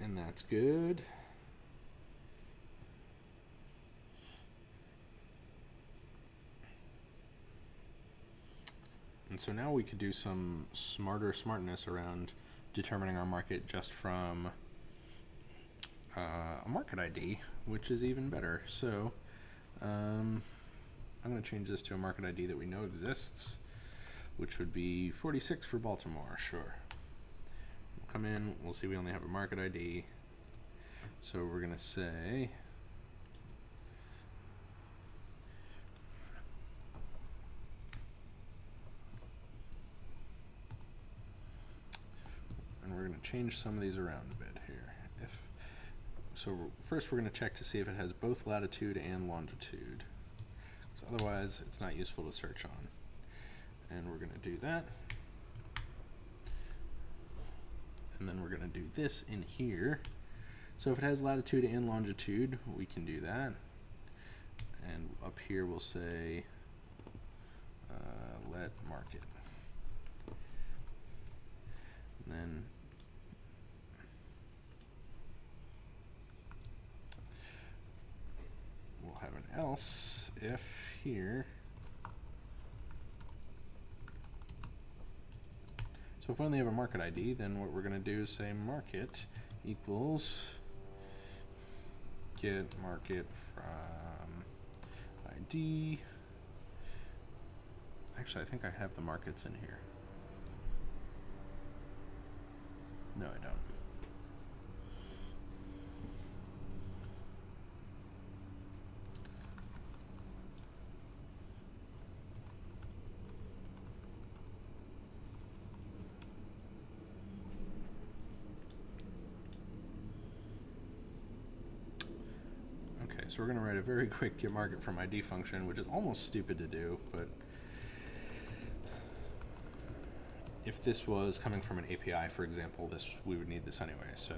and that's good. And so now we could do some smarter smartness around determining our market just from uh, a market ID, which is even better. So um, I'm going to change this to a market ID that we know exists, which would be 46 for Baltimore, sure. We'll come in, we'll see we only have a market ID. So we're going to say and we're going to change some of these around a bit here. If So first we're going to check to see if it has both latitude and longitude. Otherwise it's not useful to search on. And we're going to do that. And then we're going to do this in here. So if it has latitude and longitude, we can do that. And up here we'll say uh, let market. And then we'll have an else if here. So if we only have a market ID, then what we're going to do is say market equals get market from ID. Actually, I think I have the markets in here. No, I don't. So we're going to write a very quick get market from ID function, which is almost stupid to do, but if this was coming from an API, for example, this we would need this anyway, so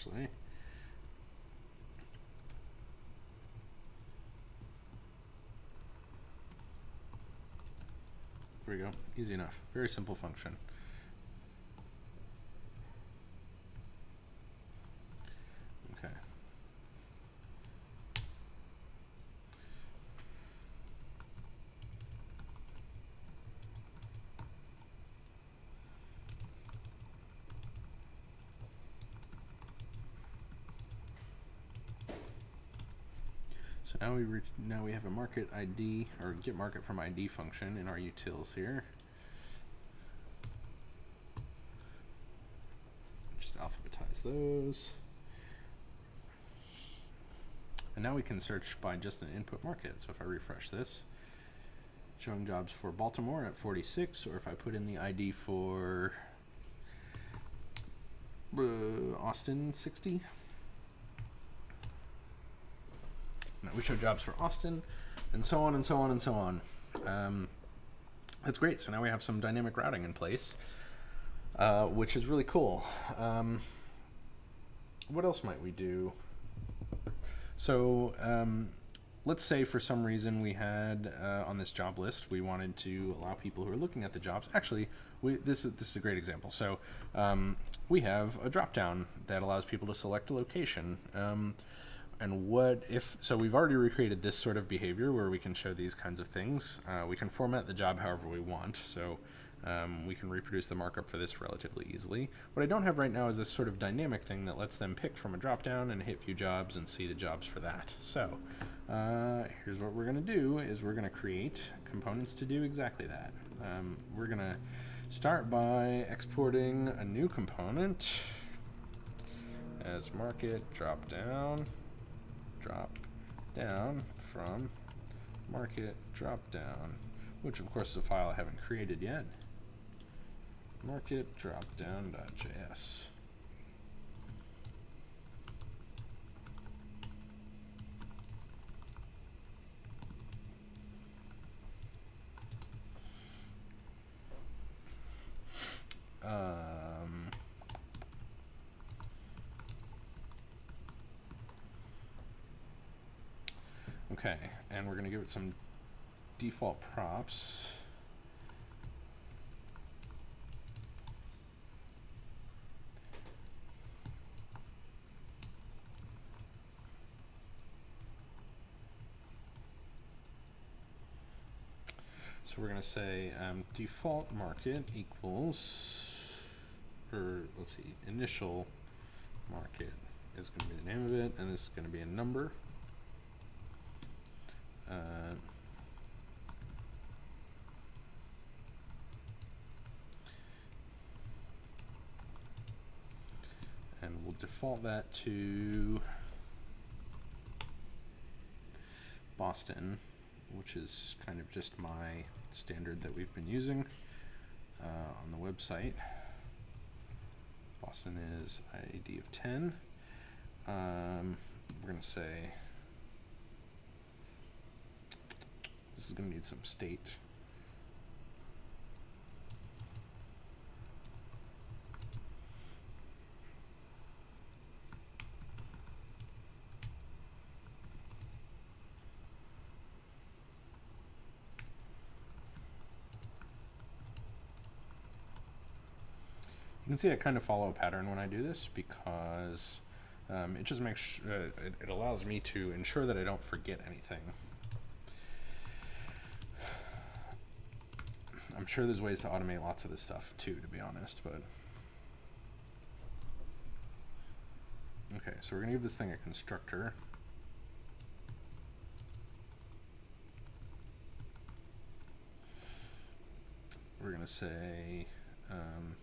actually. There we go. Easy enough. Very simple function. now we now we have a market ID or get market from ID function in our utils here. Just alphabetize those. And now we can search by just an input market. So if I refresh this, showing jobs for Baltimore at 46, or if I put in the ID for uh, Austin 60, we show jobs for Austin, and so on and so on and so on. Um, that's great. So now we have some dynamic routing in place, uh, which is really cool. Um, what else might we do? So um, let's say for some reason we had uh, on this job list, we wanted to allow people who are looking at the jobs. Actually, we, this is this is a great example. So um, we have a drop down that allows people to select a location. And what if so we've already recreated this sort of behavior where we can show these kinds of things. Uh, we can format the job however we want so um, we can reproduce the markup for this relatively easily. What I don't have right now is this sort of dynamic thing that lets them pick from a drop down and hit view jobs and see the jobs for that. So uh, here's what we're gonna do is we're gonna create components to do exactly that. Um, we're gonna start by exporting a new component. As market drop down drop down from market drop down, which of course is a file I haven't created yet. Market dropdown.js. Um, Okay, and we're going to give it some default props. So we're going to say um, default market equals, or let's see, initial market is going to be the name of it, and this is going to be a number. Uh, and we'll default that to Boston, which is kind of just my standard that we've been using uh, on the website. Boston is ID of 10. Um, we're going to say This is going to need some state. You can see I kind of follow a pattern when I do this because Um, it just makes uh, it, it allows me to ensure that I don't forget anything. I'm sure there's ways to automate lots of this stuff too, to be honest, but. Okay, so we're gonna give this thing a constructor. We're gonna say, um,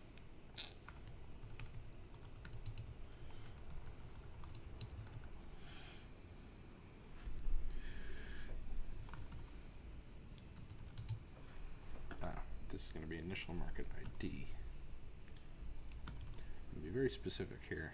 this is going to be initial market ID. Be very specific here.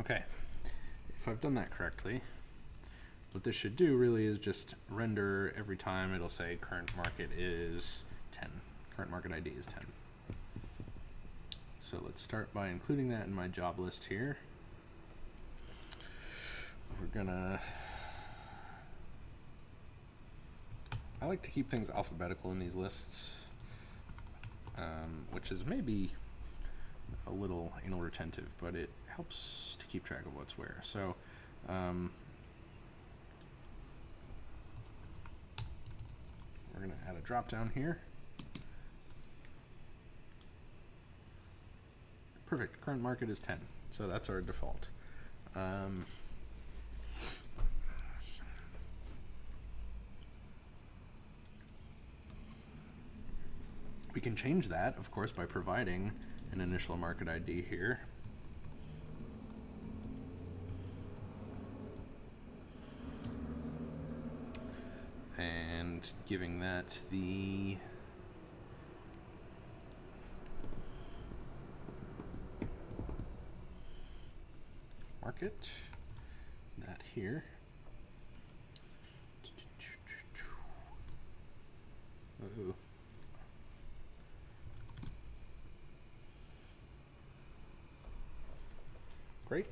Okay, if I've done that correctly, what this should do really is just render every time it'll say current market is 10. Current market ID is 10. So let's start by including that in my job list here. We're gonna, I like to keep things alphabetical in these lists, um, which is maybe a little anal retentive, but it helps to keep track of what's where. So um, we're going to add a drop down here. Perfect. Current market is 10. So that's our default. Um, we can change that, of course, by providing an initial market ID here. And giving that the market, that here. Great.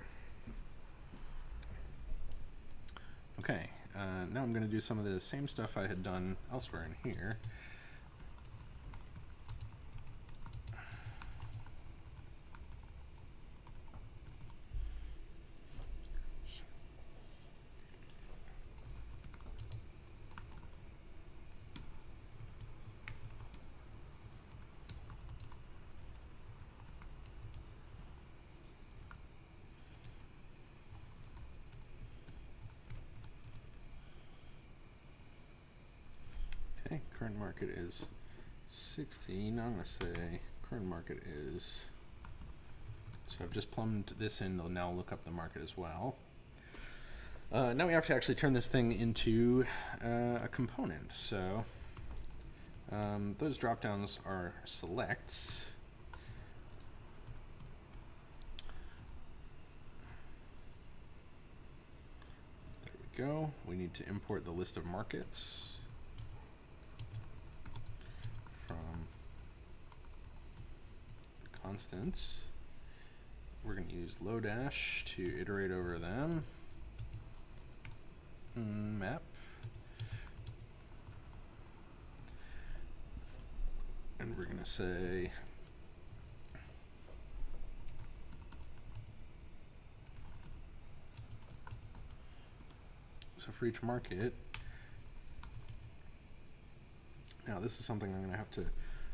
Okay, uh, now I'm going to do some of the same stuff I had done elsewhere in here. current market is 16. I'm going to say current market is, so I've just plumbed this in, they'll now look up the market as well. Uh, now we have to actually turn this thing into uh, a component. So um, those drop downs are selects. There we go. We need to import the list of markets. Constants. We're going to use Lodash to iterate over them. Mm, map. And we're going to say So for each market, now this is something I'm going to have to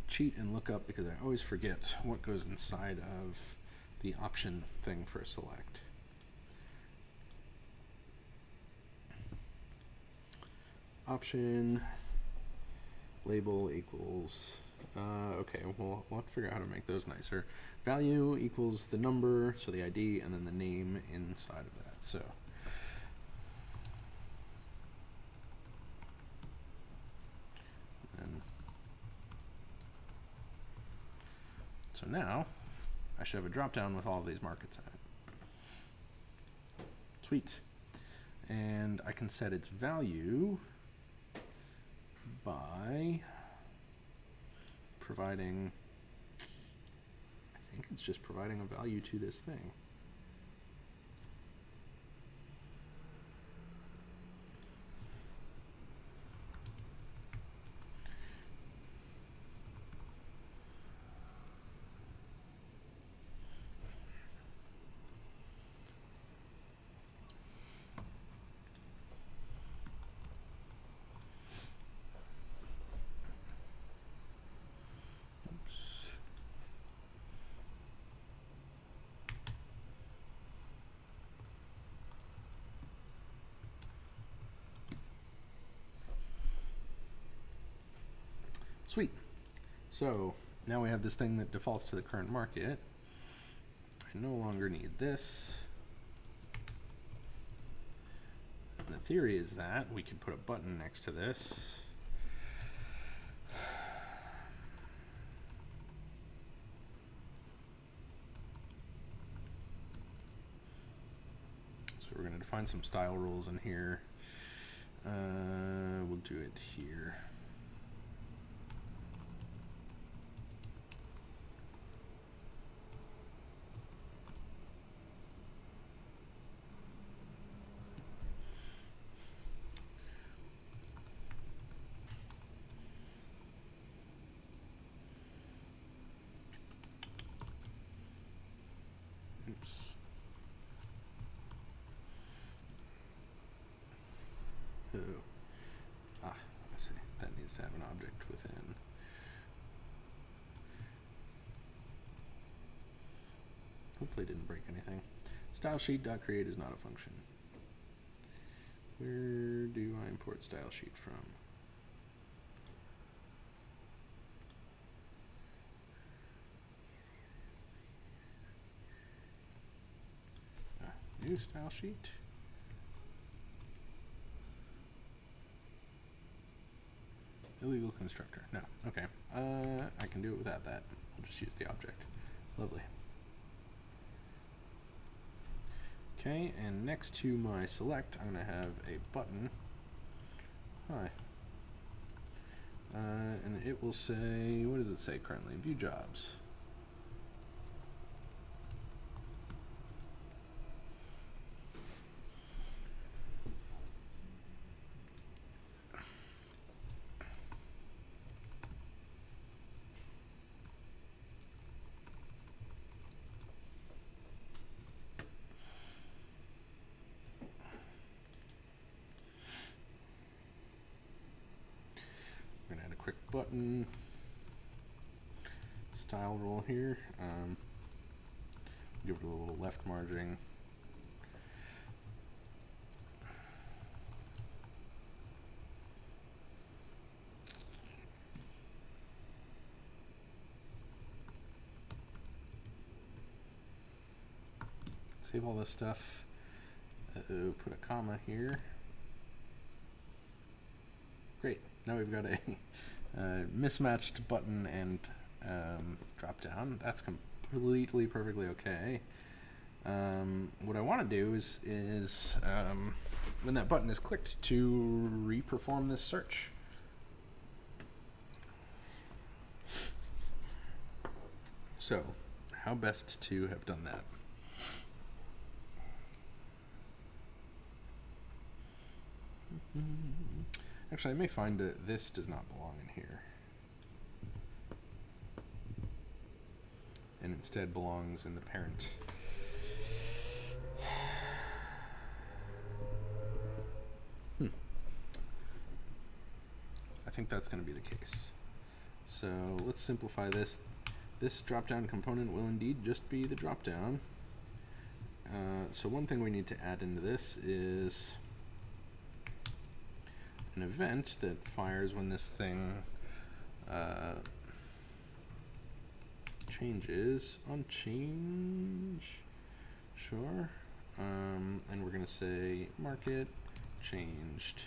cheat and look up because I always forget what goes inside of the option thing for select. Option label equals Uh, okay, well, we'll have to figure out how to make those nicer. Value equals the number, so the ID, and then the name inside of that. So. Now, I should have a drop down with all of these markets in it. Sweet. And I can set its value by providing, I think it's just providing a value to this thing. Oops. Sweet. So now we have this thing that defaults to the current market. I no longer need this. And the theory is that we could put a button next to this. So we're going to define some style rules in here. Uh, we'll do it here. Oops. Oh. Ah, I see. That needs to have an object within. Didn't break anything. Style sheet dot create is not a function. Where do I import stylesheet from? Ah, new style sheet. Illegal constructor. No. Okay. Uh, I can do it without that. I'll just use the object. Lovely. Okay, and next to my select, I'm going to have a button. Hi. Uh, and it will say, what does it say currently? View jobs. We're gonna add a quick button style rule here. Um, give it a little left margin. Save all this stuff. Uh-oh, put a comma here. Great. Now we've got a uh, mismatched button and um, drop down. That's completely perfectly okay. Um, what I want to do is is um, when that button is clicked to reperform this search. So, how best to have done that? Actually, I may find that this does not belong in here. And instead belongs in the parent. Hmm. I think that's going to be the case. So let's simplify this. This drop-down component will indeed just be the drop-down. Uh, so one thing we need to add into this is an event that fires when this thing uh, changes on change. Sure. Um, and we're going to say market changed.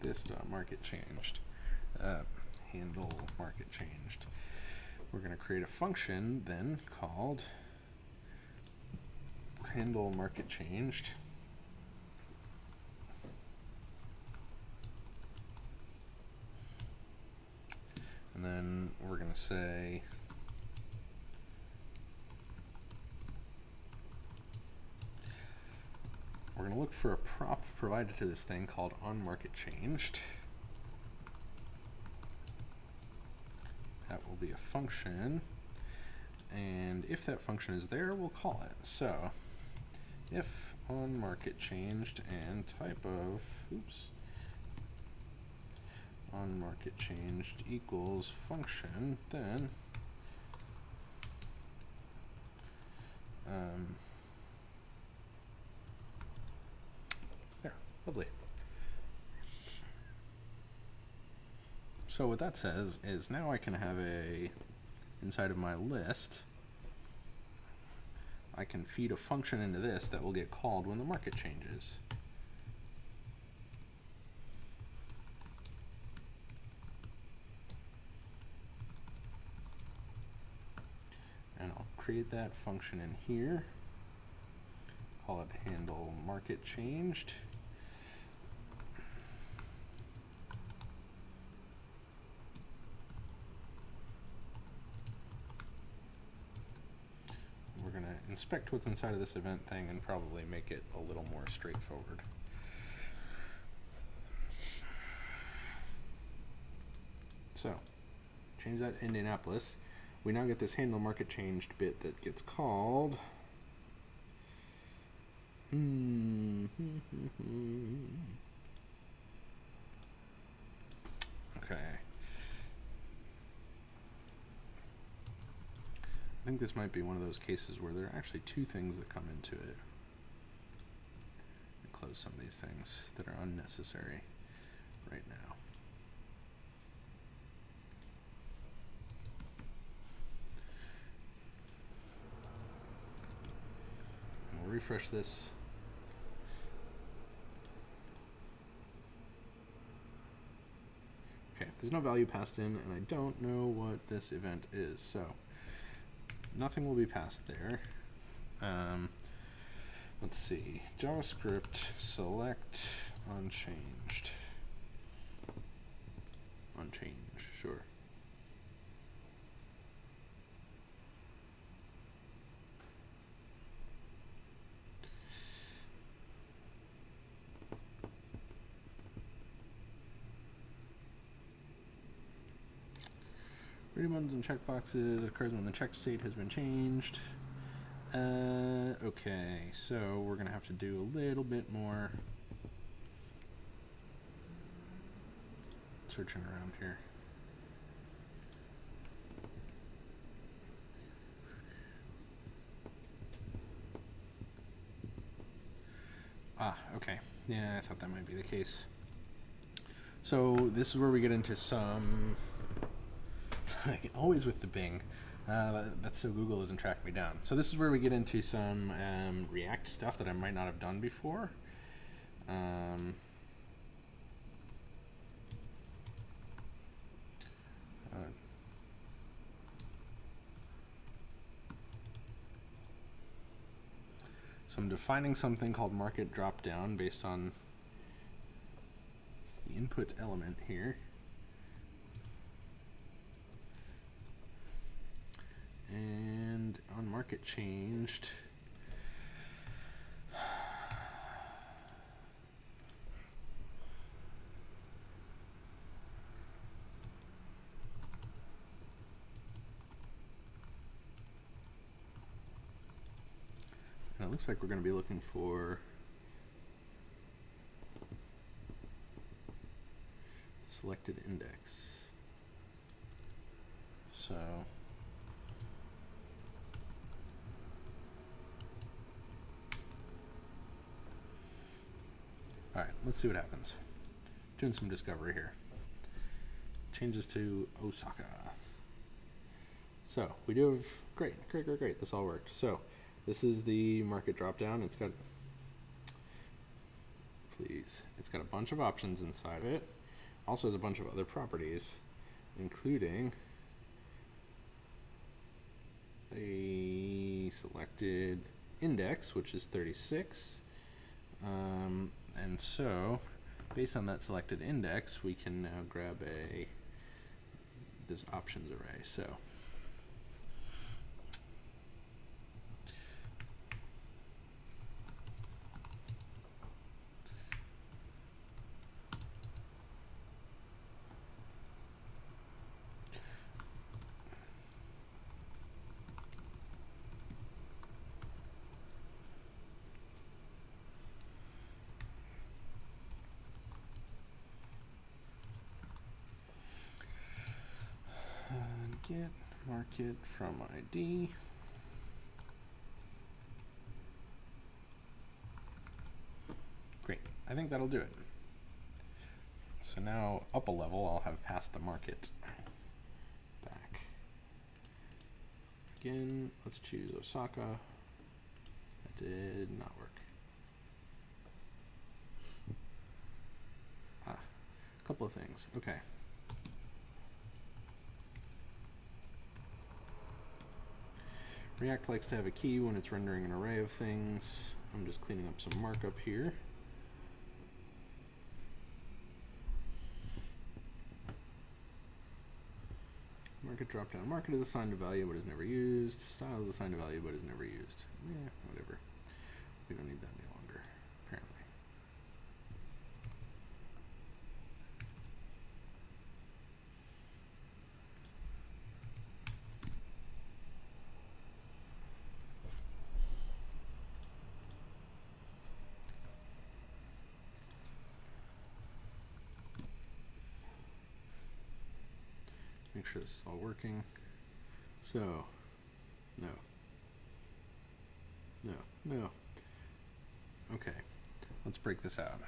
This dot market changed. Uh, handle market changed. We're going to create a function then called handle market changed. And then we're going to say we're going to look for a prop provided to this thing called onMarketChanged. That will be a function. And if that function is there, we'll call it. So if on market changed and type of, oops, on market changed equals function, then um, there, lovely. So what that says is now I can have a, inside of my list, I can feed a function into this that will get called when the market changes. And I'll create that function in here, call it handle market changed. We're going to inspect what's inside of this event thing and probably make it a little more straightforward. So, change that to Indianapolis. We now get this handle market changed bit that gets called. Okay. I think this might be one of those cases where there are actually two things that come into it. close some of these things that are unnecessary right now. Refresh this. Okay, there's no value passed in, and I don't know what this event is, so nothing will be passed there. Um, let's see, JavaScript select onchange. Onchange, sure. And checkboxes occurs when the check state has been changed. Uh, okay, so we're going to have to do a little bit more searching around here. Ah, okay. Yeah, I thought that might be the case. So this is where we get into some always with the Bing. Uh, that's so Google doesn't track me down. So this is where we get into some um, React stuff that I might not have done before. Um, uh, so I'm defining something called market dropdown based on the input element here. And on market changed. And it looks like we're going to be looking for selected index. So let's see what happens. Doing some discovery here. changes to Osaka. So we do have great, great, great, great. This all worked. So this is the market drop down. It's got please. It's got a bunch of options inside of it. Also has a bunch of other properties, including a selected index, which is 36. Um, and so, based on that selected index, we can now grab a this options array. So get from ID. Great, I think that'll do it. So now up a level, I'll have passed the market. Back. Again, let's choose Osaka. That did not work. Ah, a couple of things. Okay. React likes to have a key when it's rendering an array of things. I'm just cleaning up some markup here. Market dropdown. Market is assigned a value but is never used. Style is assigned a value but is never used. Yeah, whatever. We don't need that any longer, apparently. Make sure this is all working. So, no. No, no. Okay, let's break this out.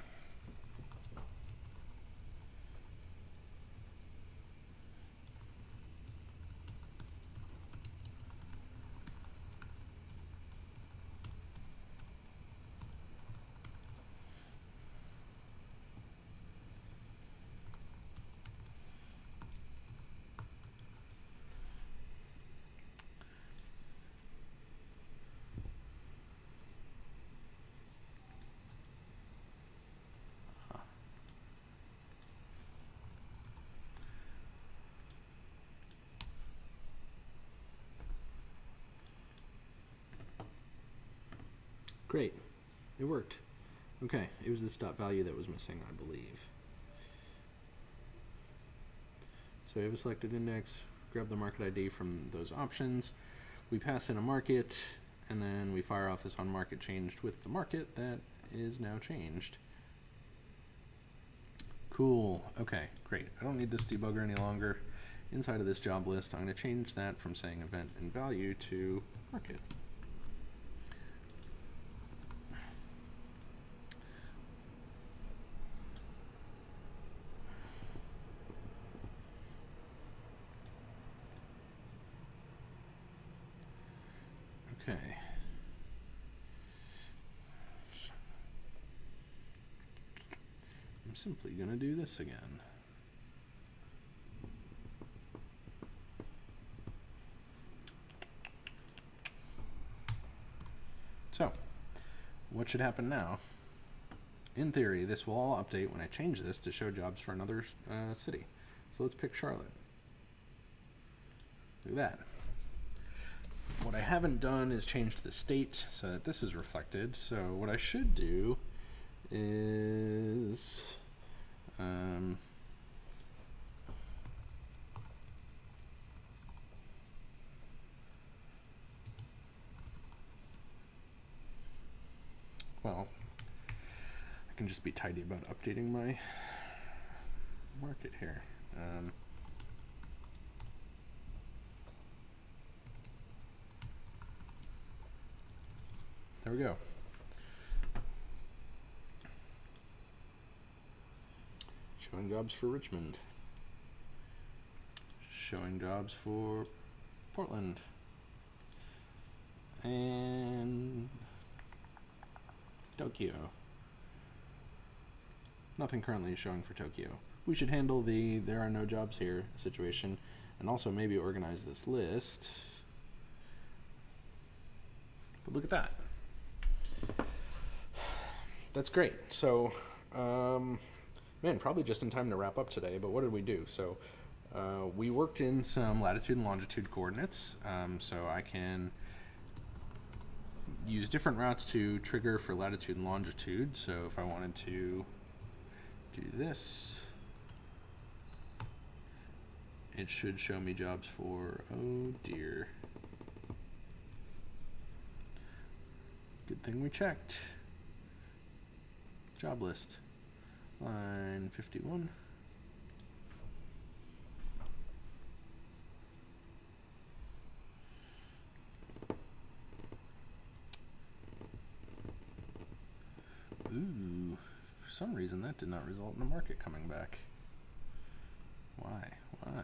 Great, it worked. Okay, it was this dot value that was missing, I believe. So we have a selected index, grab the market ID from those options, we pass in a market, and then we fire off this on market changed with the market that is now changed. Cool, okay, great. I don't need this debugger any longer. Inside of this job list, I'm gonna change that from saying event and value to market. Okay. I'm simply going to do this again. So, what should happen now? In theory, this will all update when I change this to show jobs for another uh, city. So let's pick Charlotte. Look at that. What I haven't done is change the state so that this is reflected. So what I should do is um, well, I can just be tidy about updating my market here. Um, There we go. Showing jobs for Richmond. showing jobs for Portland. And Tokyo. Nothing currently showing for Tokyo. We should handle the there are no jobs here situation and also maybe organize this list. But look at that. That's great. So, um, man, probably just in time to wrap up today, but what did we do? So, uh, we worked in some latitude and longitude coordinates, um, so I can use different routes to trigger for latitude and longitude. So if I wanted to do this, it should show me jobs for, oh dear. Good thing we checked. Job list, line 51. Ooh, for some reason that did not result in the market coming back. Why? Why?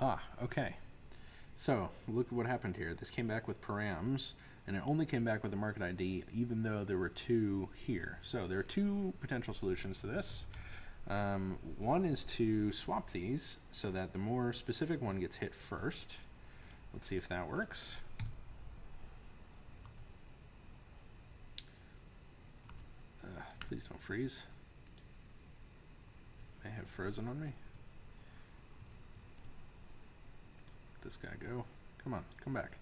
Ah, okay. So, look at what happened here. This came back with params, and it only came back with the market ID, even though there were two here. So, there are two potential solutions to this. Um, one is to swap these so that the more specific one gets hit first. Let's see if that works. Uh, please don't freeze. May have frozen on me. Let this guy go. Come on, come back.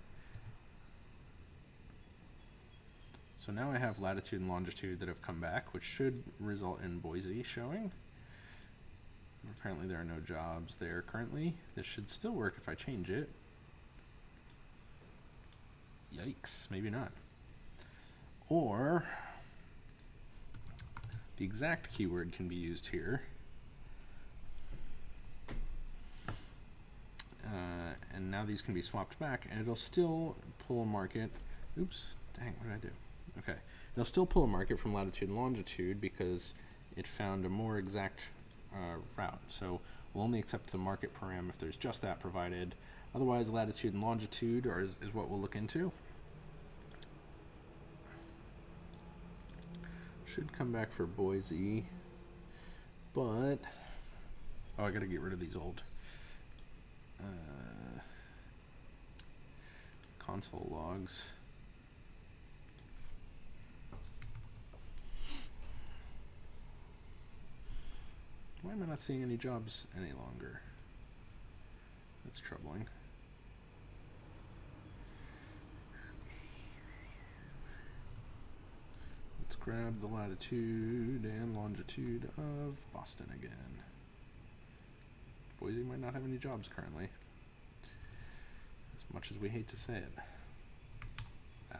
So now I have latitude and longitude that have come back, which should result in Boise showing. Apparently there are no jobs there currently. This should still work if I change it. Yikes, maybe not. Or the exact keyword can be used here. Uh, and now these can be swapped back and it'll still pull a market. Oops, dang, what did I do? Okay, it'll still pull a market from latitude and longitude because it found a more exact uh, route. So we'll only accept the market param if there's just that provided. Otherwise, latitude and longitude are, is, is what we'll look into. Should come back for Boise, but oh, I gotta get rid of these old uh, console logs. Why am I not seeing any jobs any longer? That's troubling. Let's grab the latitude and longitude of Boston again. Boise might not have any jobs currently. As much as we hate to say it. Ah.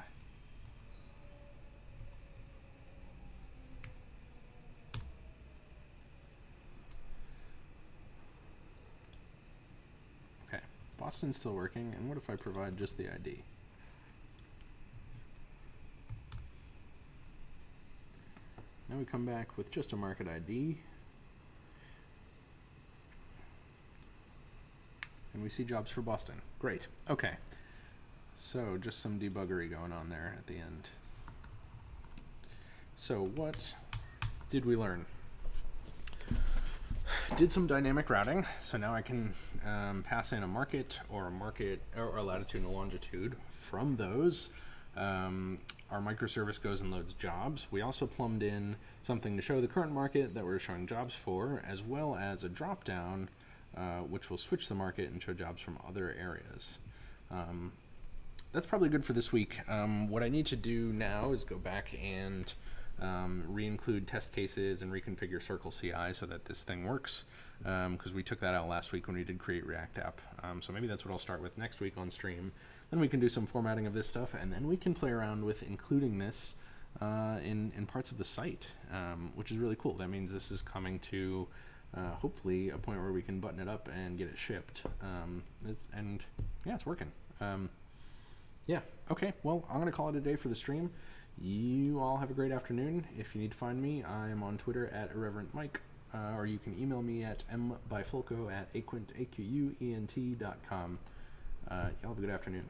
Okay, Boston's still working, and what if I provide just the ID? Now we come back with just a market ID. And we see jobs for Boston. Great. Okay. So just some debuggery going on there at the end. So what did we learn? did some dynamic routing, so now I can um, pass in a market or a market or a latitude and a longitude. From those, um, our microservice goes and loads jobs. We also plumbed in something to show the current market that we're showing jobs for, as well as a dropdown uh, which will switch the market and show jobs from other areas. Um, that's probably good for this week. Um, what I need to do now is go back and um, re-include test cases and reconfigure Circle CI so that this thing works because um, we took that out last week when we did create React app. Um, so maybe that's what I'll start with next week on stream. Then we can do some formatting of this stuff and then we can play around with including this uh, in, in parts of the site, um, which is really cool. That means this is coming to uh, hopefully a point where we can button it up and get it shipped. Um, and yeah, it's working. Um, Yeah. Okay. Well, I'm gonna call it a day for the stream. You all have a great afternoon. If you need to find me, I am on Twitter at irreverent mike, uh, or you can email me at mbifulco at aquent, A-Q-U-E-N-T dot com. Uh, y'all have a good afternoon.